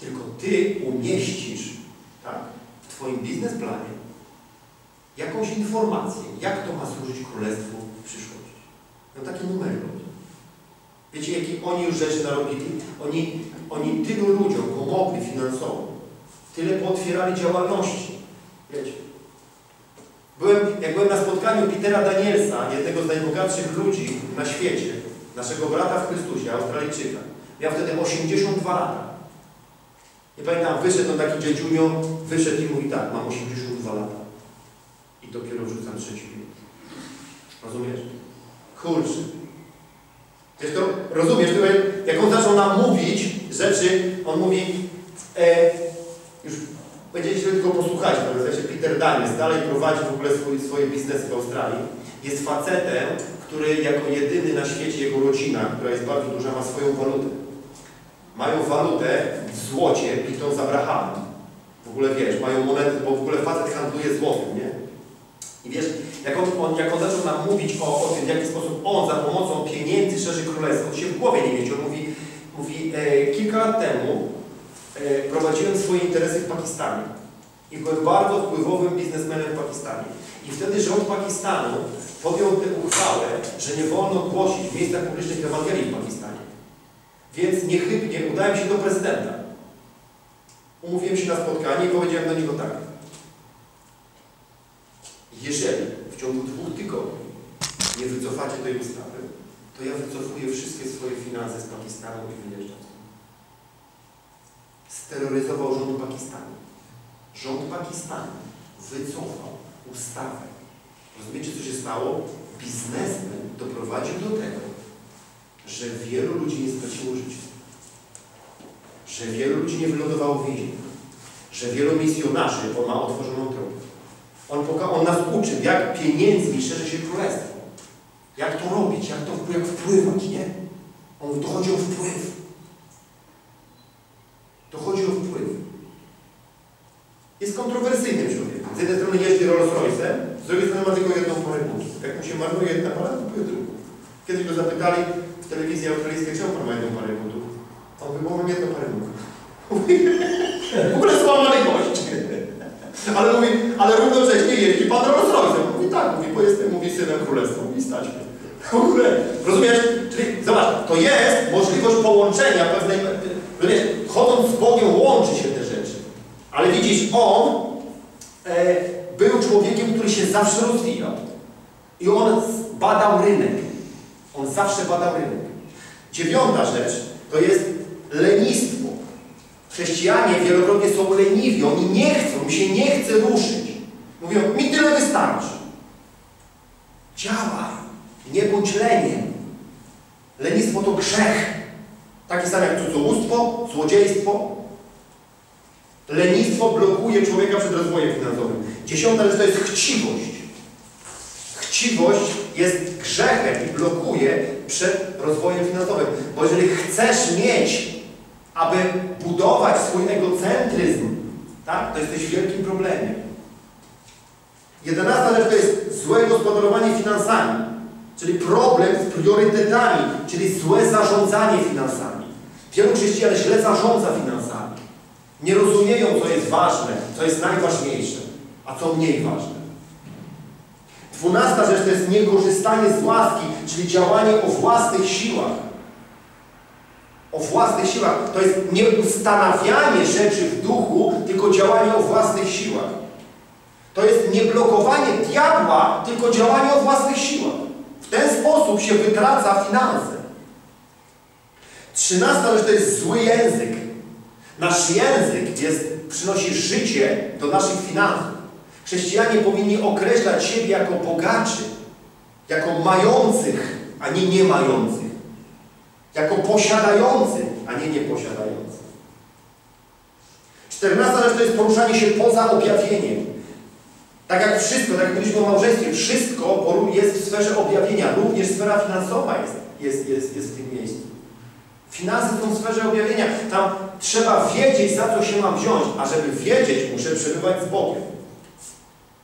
Tylko Ty umieścisz tak, w Twoim biznesplanie jakąś informację, jak to ma służyć królestwu w przyszłości. No takie numery. Wiecie, jakie oni już rzeczy narobili? Oni, oni tylu ludziom pomogli finansowo, tyle pootwierali działalności. Wiecie. Byłem, jak byłem na spotkaniu Petera Danielsa, jednego z najbogatszych ludzi na świecie, naszego brata w Chrystusie, Australijczyka. Miał wtedy 82 lata. Nie pamiętam, wyszedł on taki dzieciunio, wyszedł i mówi tak, mam 82 lata. I dopiero wrzucam trzeci film. Rozumiesz? Kurczę. Wiesz to, rozumiesz, jak on zaczął nam mówić rzeczy, on mówi, e, już będziecie tylko posłuchać, nazywa się Peter Daniels, dalej prowadzi w ogóle swój, swoje biznesy w Australii. Jest facetem, który jako jedyny na świecie, jego rodzina, która jest bardzo duża, ma swoją walutę. mają walutę w złocie, bitą z Abrahamem. W ogóle wiesz, mają monety, bo w ogóle facet handluje złotem, nie? I wiesz, jak on, jak on zaczął nam mówić o, o tym, w jaki sposób on za pomocą pieniędzy szerzy królestwo, on się w głowie nie mieści. On mówi, mówi e, kilka lat temu prowadziłem swoje interesy w Pakistanie i byłem bardzo wpływowym biznesmenem w Pakistanie. I wtedy rząd Pakistanu podjął tę uchwałę, że nie wolno głosić w miejscach publicznych Ewangelii w Pakistanie. Więc niechybnie udałem się do prezydenta. Umówiłem się na spotkanie i powiedziałem do niego tak. Jeżeli w ciągu dwóch tygodni nie wycofacie tej ustawy, to ja wycofuję wszystkie swoje finanse z Pakistanu i wyjeżdżam. Steroryzował rząd Pakistanu. Rząd Pakistanu wycofał ustawę. Rozumiecie, co się stało? Biznesmen doprowadził do tego, że wielu ludzi nie straciło życia. Że wielu ludzi nie wylądowało w więzieniu. Że wielu misjonarzy, on ma otworzoną drogę. On, poka- on nas uczy, jak pieniędzmi szerzy się królestwo. Jak to robić, jak to jak wpływać, nie? On mówi, to chodzi o wpływ. To chodzi o wpływ. Jest kontrowersyjnym człowiekiem. Z jednej strony jeździ Rolls Royce'em, z drugiej strony ma tylko jedną parę butów. Jak mu się marnuje jedna para, to kupuje drugą. Kiedyś go zapytali w telewizji australijskiej, czemu pan ma jedną parę butów? On bo mam jedną parę butów. [laughs] w ogóle złamany gość. Ale mówi, ale równocześnie jeździ pan Rolls Royce'em. Mówi tak, mówi, bo jestem, mówi, synem królestwa. Mówi, stać mnie. W ogóle, rozumiesz? Czyli zobacz, to jest możliwość połączenia pewnej, rozumiesz, chodząc z Bogiem łączy się. Ale widzisz, on e, był człowiekiem, który się zawsze rozwijał. I on badał rynek. On zawsze badał rynek. Dziewiąta rzecz to jest lenistwo. Chrześcijanie wielokrotnie są leniwi, oni nie chcą, mi się nie chce ruszyć. Mówią, mi tyle wystarczy. Działaj, nie bądź leniem. Lenistwo to grzech. Taki sam jak cudzołóstwo, złodziejstwo. Lenistwo blokuje człowieka przed rozwojem finansowym. Dziesiąta rzecz to jest chciwość. Chciwość jest grzechem i blokuje przed rozwojem finansowym. Bo jeżeli chcesz mieć, aby budować swój egocentryzm, tak, to jesteś w wielkim problemie. Jedenasta rzecz to jest złe gospodarowanie finansami, czyli problem z priorytetami, czyli złe zarządzanie finansami. Wielu chrześcijan źle zarządza finansami. Nie rozumieją, co jest ważne, co jest najważniejsze, a co mniej ważne. Dwunasta rzecz to jest niekorzystanie z łaski, czyli działanie o własnych siłach. O własnych siłach. To jest nie ustanawianie rzeczy w duchu, tylko działanie o własnych siłach. To jest nie blokowanie diabła, tylko działanie o własnych siłach. W ten sposób się wytraca finanse. Trzynasta rzecz to jest zły język. Nasz język jest, przynosi życie do naszych finansów. Chrześcijanie powinni określać siebie jako bogaczy, jako mających, a nie nie mających. Jako posiadających, a nie nieposiadających. Czternasta rzecz to jest poruszanie się poza objawieniem. Tak jak wszystko, tak jak mówiliśmy o małżeństwie, wszystko jest w sferze objawienia. Również sfera finansowa jest, jest, jest, jest w tym miejscu. Finanse są w sferze objawienia. Tam trzeba wiedzieć, za co się mam wziąć, a żeby wiedzieć, muszę przebywać z Bogiem.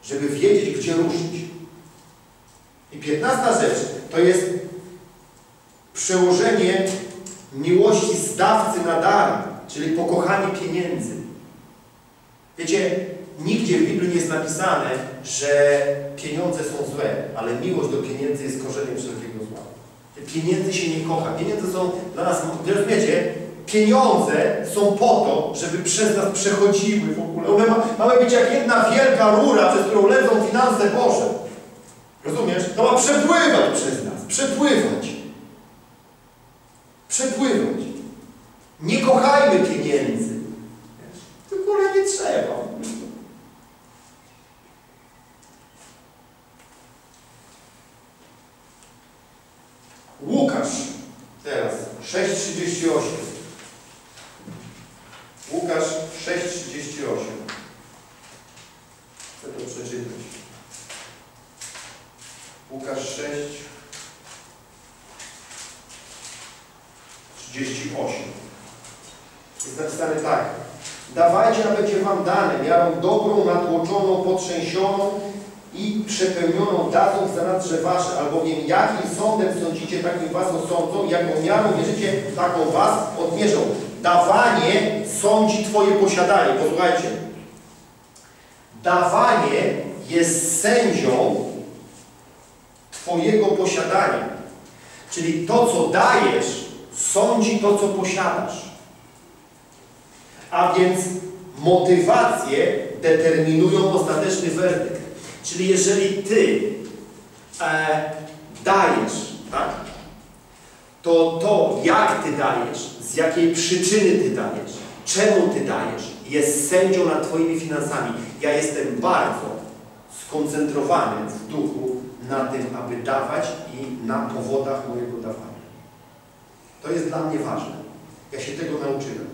Żeby wiedzieć, gdzie ruszyć. I piętnasta rzecz to jest przełożenie miłości zdawcy na dar, czyli pokochanie pieniędzy. Wiecie, nigdzie w Biblii nie jest napisane, że pieniądze są złe, ale miłość do pieniędzy jest korzeniem wszelkiego zła. Pieniędzy się nie kocha. Pieniądze są dla nas, rozumiecie, pieniądze są po to, żeby przez nas przechodziły w ogóle. Ma, mamy być jak jedna wielka rura, przez którą lecą finanse Boże. Rozumiesz? To ma przepływać przez nas. Przepływać. Przepływać. Nie kochajmy pieniędzy. W ogóle nie trzeba. Łukasz, teraz 6,38. Łukasz 6,38. Chcę to przeczytać. Łukasz 6, 38. Jest napisane tak. Dawajcie, a będzie wam dane, miarą dobrą, natłoczoną, potrzęsioną i przepełnioną dadzą w zanadrze wasze, albowiem jakim sądem sądzicie, takim was osądzą, jaką miarą wierzycie, taką was odmierzą. Dawanie sądzi twoje posiadanie. Posłuchajcie. Dawanie jest sędzią twojego posiadania. Czyli to, co dajesz, sądzi to, co posiadasz. A więc motywacje determinują ostateczny werdykt. Czyli jeżeli Ty e, dajesz, tak, to to, jak Ty dajesz, z jakiej przyczyny Ty dajesz, czemu Ty dajesz, jest sędzią nad Twoimi finansami. Ja jestem bardzo skoncentrowany w duchu na tym, aby dawać i na powodach mojego dawania. To jest dla mnie ważne. Ja się tego nauczyłem.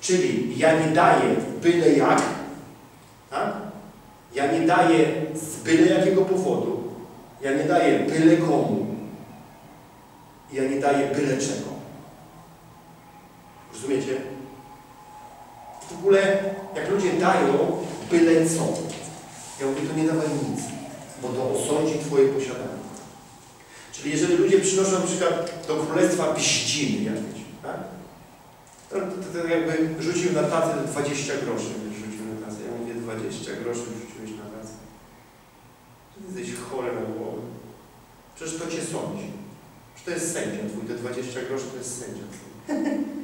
Czyli ja nie daję byle jak, tak? Ja nie daję z byle jakiego powodu, ja nie daję byle komu, ja nie daję byle czego. Rozumiecie? W ogóle, jak ludzie dają byle co, ja mówię, to nie dawaj nic, bo to osądzi Twoje posiadanie. Czyli jeżeli ludzie przynoszą na przykład do królestwa bździny jakieś, tak? To, to, to jakby rzucił na tacę 20 groszy, rzucił na tacę. Ja mówię 20 groszy rzuciłeś na tacę. Ty jesteś chory na głowę. Przecież to Cię sądzi. Przecież to jest sędzia Twój, te 20 groszy to jest sędzia Twój. [laughs]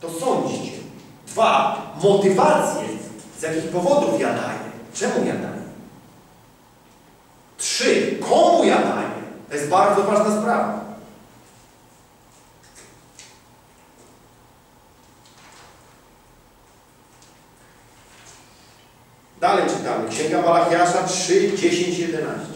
To sądzi Cię. Dwa, motywacje, z jakich powodów ja daję. Czemu ja daję? Trzy, komu ja daję? To jest bardzo ważna sprawa. Czytamy. Księga Malachiasza 3, 10, 11.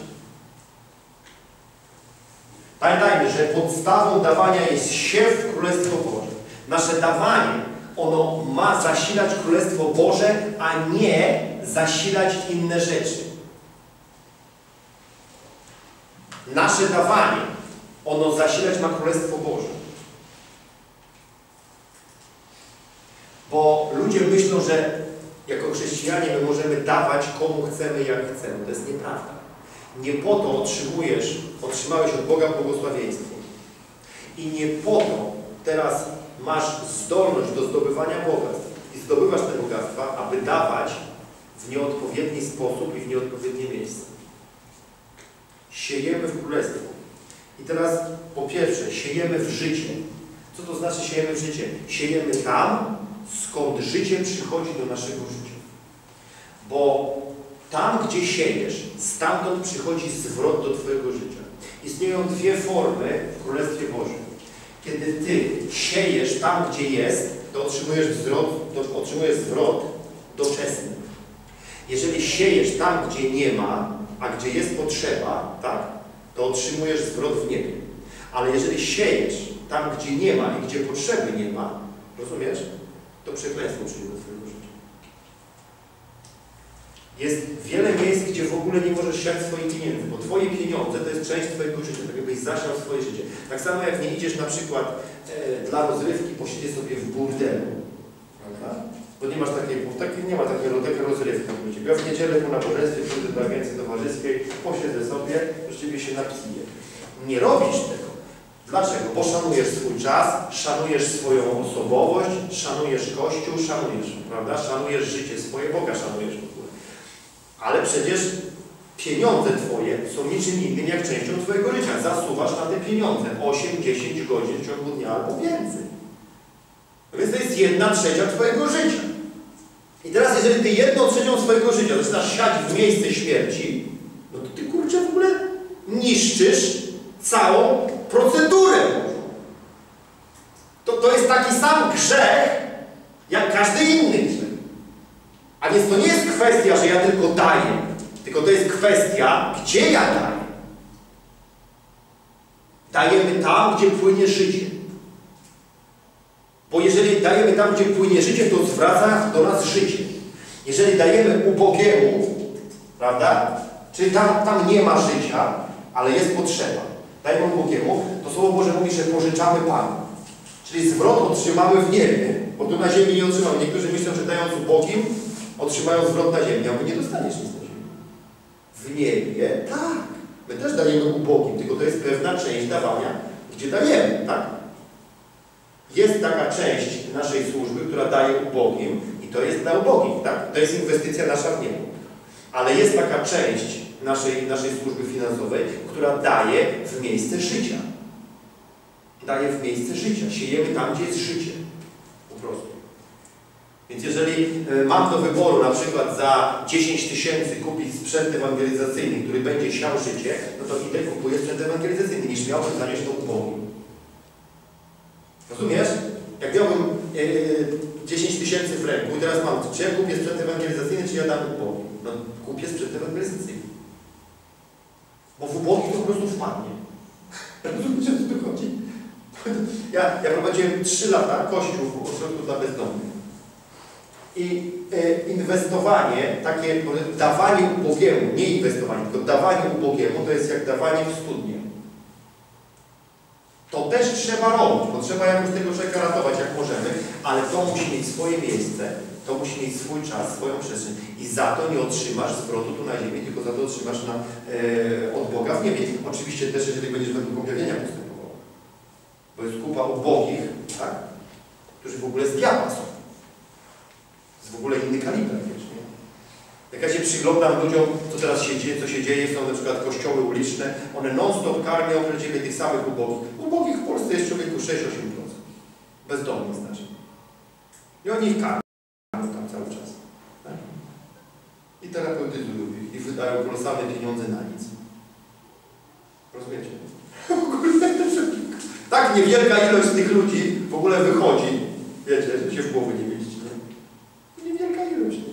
Pamiętajmy, że podstawą dawania jest siew Królestwo Boże. Nasze dawanie, ono ma zasilać Królestwo Boże, a nie zasilać inne rzeczy. Nasze dawanie, ono zasilać ma Królestwo Boże. Bo ludzie myślą, że jako chrześcijanie my możemy dawać komu chcemy, jak chcemy. To jest nieprawda. Nie po to otrzymujesz, otrzymałeś od Boga błogosławieństwo. I nie po to teraz masz zdolność do zdobywania bogactw. I zdobywasz te bogactwa, aby dawać w nieodpowiedni sposób i w nieodpowiednie miejsce. Siejemy w królestwo. I teraz po pierwsze, siejemy w życie. Co to znaczy siejemy w życie? Siejemy tam, skąd życie przychodzi do naszego życia. Bo tam, gdzie siejesz, stamtąd przychodzi zwrot do Twojego życia. Istnieją dwie formy w Królestwie Bożym. Kiedy Ty siejesz tam, gdzie jest, to otrzymujesz zwrot, to otrzymujesz zwrot doczesny. Jeżeli siejesz tam, gdzie nie ma, a gdzie jest potrzeba, tak, to otrzymujesz zwrot w niebie. Ale jeżeli siejesz tam, gdzie nie ma i gdzie potrzeby nie ma, rozumiesz? To przekleństwo przyjdzie do Twojego życia. Jest wiele miejsc, gdzie w ogóle nie możesz siać swoich pieniędzy, bo Twoje pieniądze to jest część Twojego życia, tak jakbyś zasiał swoje życie. Tak samo jak nie idziesz na przykład e, dla rozrywki, posiedzieć sobie w burdelu, prawda? Bo nie masz takiej, bo taki, nie ma takiej, takiej rozrywki. Ja w niedzielę po nabożeństwie pójdę do agencji towarzyskiej, posiedzę sobie, rzeczywiście się napiję. Nie robisz tego. Dlaczego? Bo szanujesz swój czas, szanujesz swoją osobowość, szanujesz Kościół, szanujesz, prawda? Szanujesz życie swoje, Boga szanujesz w ogóle. Ale przecież pieniądze Twoje są niczym innym jak częścią Twojego życia. Zasuwasz na te pieniądze 8-10 godzin w ciągu dnia albo więcej. No więc to jest jedna trzecia Twojego życia. I teraz jeżeli Ty jedną trzecią swojego życia zaczynasz siać w miejsce śmierci, no to Ty kurczę w ogóle niszczysz całą procedurę. To, to jest taki sam grzech, jak każdy inny grzech. A więc to nie jest kwestia, że ja tylko daję, tylko to jest kwestia, gdzie ja daję. Dajemy tam, gdzie płynie życie. Bo jeżeli dajemy tam, gdzie płynie życie, to zwraca do nas życie. Jeżeli dajemy ubogiemu, prawda, czyli tam, tam nie ma życia, ale jest potrzeba, dajemy ubogiemu, to Słowo Boże mówi, że pożyczamy Panu. Czyli zwrot otrzymamy w niebie, bo tu na ziemi nie otrzymamy. Niektórzy myślą, że dając ubogim, otrzymają zwrot na ziemi, a Wy nie dostaniesz nic na ziemi. W niebie, tak. My też dajemy ubogim, tylko to jest pewna część dawania, gdzie dajemy, tak? Jest taka część naszej służby, która daje ubogim i to jest dla ubogich, tak? To jest inwestycja nasza w niebo. Ale jest taka część naszej, naszej służby finansowej, która daje w miejsce życia. Daje w miejsce życia. Siejemy tam, gdzie jest życie. Po prostu. Więc jeżeli e, mam do wyboru na przykład za 10 tysięcy kupić sprzęt ewangelizacyjny, który będzie siał życie, no to idę kupuję sprzęt ewangelizacyjny, niż miałbym zanieść to ubogim. Rozumiesz? Jak miałbym e, 10 tysięcy w ręku i teraz mam, czy ja kupię sprzęt ewangelizacyjny, czy ja dam ubogim? No kupię sprzęt ewangelizacyjny. Bo w ubogich to po prostu wpadnie. Rozumiesz, o co tu chodzi? Ja, ja prowadziłem 3 lata kościół w ośrodku dla bezdomnych. I e, inwestowanie, takie dawanie ubogiemu, nie inwestowanie, tylko dawanie ubogiemu, to jest jak dawanie w studnię. To też trzeba robić, bo trzeba jakoś tego człowieka ratować jak możemy, ale to musi mieć swoje miejsce, to musi mieć swój czas, swoją przestrzeń. I za to nie otrzymasz zwrotu tu na ziemi, tylko za to otrzymasz na, e, od Boga w niebie. Oczywiście też, jeżeli będziesz według objawienia postępował. Bo jest kupa ubogich, tak? którzy w ogóle z diabła są. Jest w ogóle inny kaliber, wiesz, nie? Jak ja się przyglądam ludziom, co teraz się dzieje, co się dzieje, są na przykład kościoły uliczne, one non-stop karmią siebie tych samych ubogich. Ubogich w Polsce jest człowieku 6-8%. Bezdomnych znaczy. I oni ich karmią tam cały czas. Tak? I ich i wydają kolosalne pieniądze na nic. Rozumiecie? [laughs] tak niewielka ilość tych ludzi w ogóle wychodzi, wiecie, że się w głowy nie mieści. Nie? Niewielka ilość. Nie?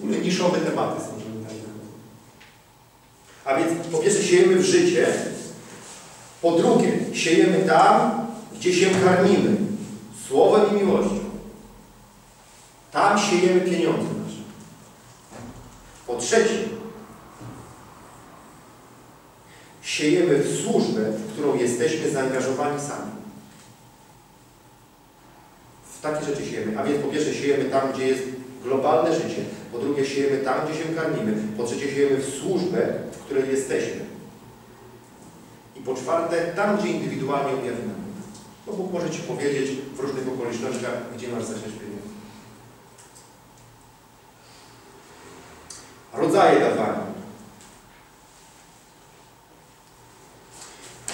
W ogóle niszowe tematy są, tak. A więc po pierwsze siejemy w życie, po drugie siejemy tam, gdzie się karmimy, słowem i miłością. Tam siejemy pieniądze. Po trzecie, siejemy w służbę, w którą jesteśmy zaangażowani sami. W takie rzeczy siejemy. A więc po pierwsze siejemy tam, gdzie jest globalne życie. Po drugie siejemy tam, gdzie się karmimy. Po trzecie siejemy w służbę, w której jesteśmy. I po czwarte, tam, gdzie indywidualnie ujawniamy. Bo Bóg może Ci powiedzieć w różnych okolicznościach, gdzie masz zasiać pieniądze. Rodzaje dawania.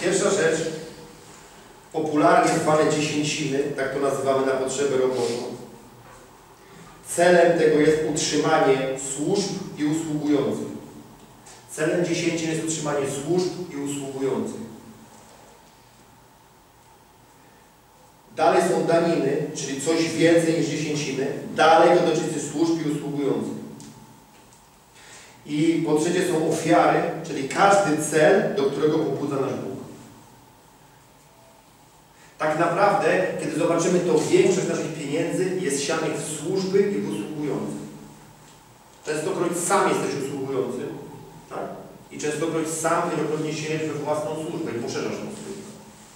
Pierwsza rzecz, popularnie zwane dziesięciny, tak to nazywamy na potrzebę roboczą. Celem tego jest utrzymanie służb i usługujących. Celem dziesięcin jest utrzymanie służb i usługujących. Dalej są daniny, czyli coś więcej niż dziesięciny. Dalej dotyczy służb i usługujących. I po trzecie są ofiary, czyli każdy cel, do którego pobudza nasz Bóg. Tak naprawdę, kiedy zobaczymy, to większość naszych pieniędzy jest sianych w służby i w usługujących. Częstokroć sam jesteś usługujący, tak? I częstokroć sam wielokrotnie siejesz we własną służbę i poszerzasz tą służbę.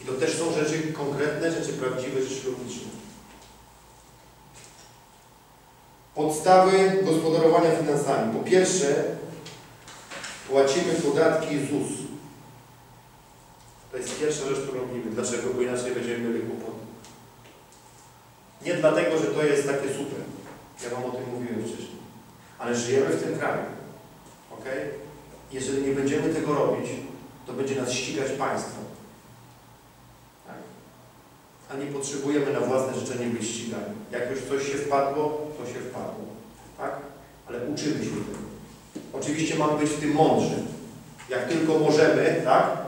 I to też są rzeczy konkretne, rzeczy prawdziwe, rzeczy logiczne. Podstawy gospodarowania finansami. Po pierwsze, płacimy podatki ZUS. To jest pierwsza rzecz, którą robimy. Dlaczego? Bo inaczej będziemy mieli kłopot. Nie dlatego, że to jest takie super. Ja Wam o tym mówiłem wcześniej. Ale żyjemy w tym kraju. Ok? Jeżeli nie będziemy tego robić, to będzie nas ścigać państwo. Tak? A nie potrzebujemy na własne życzenie być ścigani. Jak już coś się wpadło, to się wpadło. Tak? Ale uczymy się tego. Oczywiście mamy być w tym mądrzy. Jak tylko możemy, tak?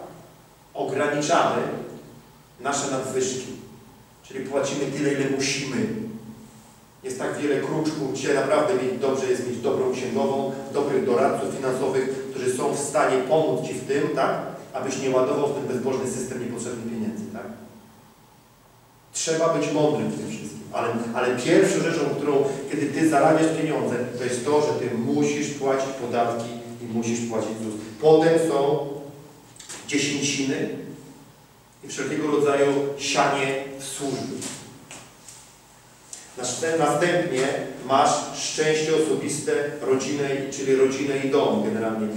ograniczamy nasze nadwyżki. Czyli płacimy tyle, ile musimy. Jest tak wiele kruczków. Dzisiaj naprawdę dobrze jest mieć dobrą księgową, dobrych doradców finansowych, którzy są w stanie pomóc Ci w tym, tak? Abyś nie ładował w ten bezbożny system niepotrzebnych pieniędzy, tak? Trzeba być mądrym w tym wszystkim. Ale, ale pierwszą rzeczą, którą, kiedy Ty zarabiasz pieniądze, to jest to, że Ty musisz płacić podatki i musisz płacić ZUS. Potem są dziesięciny i wszelkiego rodzaju sianie w służby. Nast- Następnie masz szczęście osobiste, rodzinę, czyli rodzinę i dom generalnie.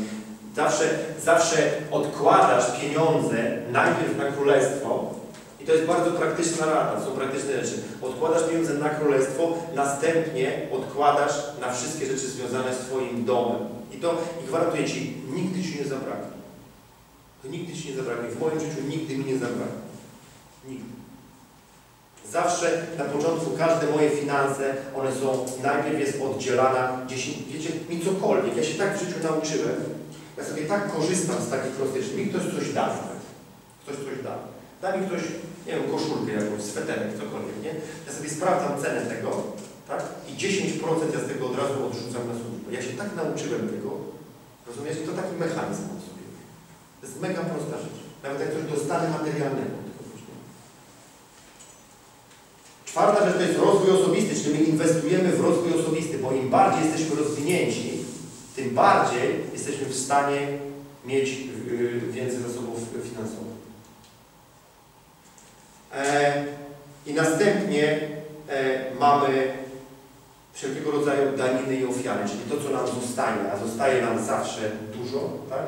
Zawsze, zawsze odkładasz pieniądze najpierw na królestwo to jest bardzo praktyczna rada, są praktyczne rzeczy. Odkładasz pieniądze na królestwo, następnie odkładasz na wszystkie rzeczy związane z Twoim domem. I to i gwarantuję Ci, nigdy Ci nie zabraknie. To nigdy Ci nie zabraknie. W moim życiu nigdy mi nie zabraknie. Nigdy. Zawsze na początku każde moje finanse, one są, najpierw jest oddzielana 10, wiecie, mi cokolwiek, ja się tak w życiu nauczyłem, ja sobie tak korzystam z takich prostych mi ktoś coś da. Ktoś coś da. Da mi ktoś, nie wiem, koszulkę jakąś, sweterek, cokolwiek, nie? Ja sobie sprawdzam cenę tego, tak? I 10% ja z tego od razu odrzucam na służbę. Ja się tak nauczyłem tego, rozumiesz? To taki mechanizm mam sobie. To jest mega prosta rzecz. Nawet jak coś dostanę materialnego. Czwarta rzecz to jest rozwój osobisty, czyli my inwestujemy w rozwój osobisty, bo im bardziej jesteśmy rozwinięci, tym bardziej jesteśmy w stanie mieć yy, więcej zasobów finansowych. E, I następnie e, mamy wszelkiego rodzaju daniny i ofiary, czyli to, co nam zostaje, a zostaje nam zawsze dużo, tak?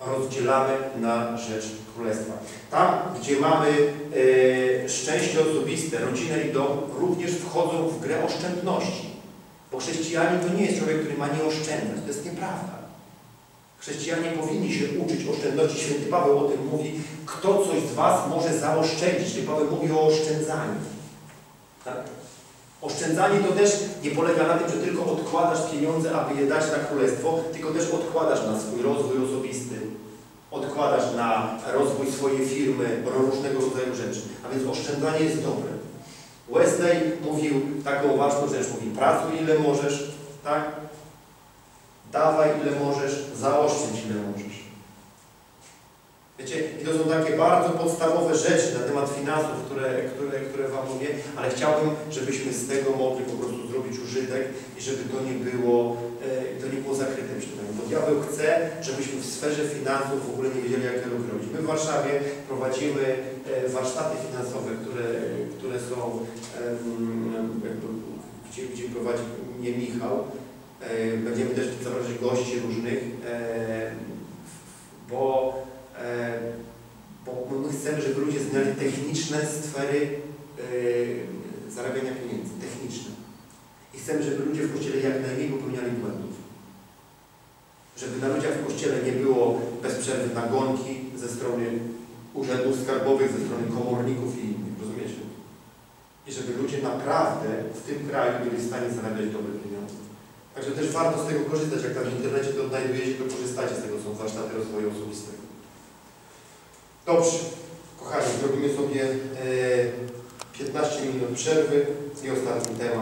rozdzielamy na rzecz Królestwa. Tam, gdzie mamy e, szczęście osobiste, rodzinę i dom, również wchodzą w grę oszczędności. Bo chrześcijanin to nie jest człowiek, który ma nie oszczędzać. To jest nieprawda. Chrześcijanie powinni się uczyć oszczędności. Święty Paweł o tym mówi, kto coś z Was może zaoszczędzić. Czyli Paweł mówi o oszczędzaniu. Tak? Oszczędzanie to też nie polega na tym, że tylko odkładasz pieniądze, aby je dać na królestwo, tylko też odkładasz na swój rozwój osobisty. Odkładasz na rozwój swojej firmy, różnego rodzaju rzeczy. A więc oszczędzanie jest dobre. Wesley mówił taką ważną rzecz, mówi pracuj ile możesz, tak? Dawaj ile możesz, zaoszczędź ile możesz. Wiecie, i to są takie bardzo podstawowe rzeczy na temat finansów, które, które, które Wam mówię, ale chciałbym, żebyśmy z tego mogli po prostu zrobić użytek i żeby to nie było, e, to nie było zakryte przed. Bo diabeł chce, żebyśmy w sferze finansów w ogóle nie wiedzieli, jak to robić. My w Warszawie prowadzimy e, warsztaty finansowe, które, które są, jakby, gdzie, gdzie prowadzi mnie Michał. E, Będziemy też zapraszać gości różnych, e, bo, e, bo my chcemy, żeby ludzie znali techniczne sfery zarabiania pieniędzy, techniczne. I chcemy, żeby ludzie w Kościele jak najmniej popełniali błędów. Żeby na ludziach w Kościele nie było bez przerwy nagonki ze strony urzędów skarbowych, ze strony komorników i innych, rozumiecie? I żeby ludzie naprawdę w tym kraju byli w stanie zarabiać dobre pieniądze. Także też warto z tego korzystać. Jak tam w internecie to odnajdujecie, to korzystajcie z tego. Są warsztaty rozwoju osobistego. Dobrze. Kochani, zrobimy sobie e, 15 minut przerwy i ostatni temat.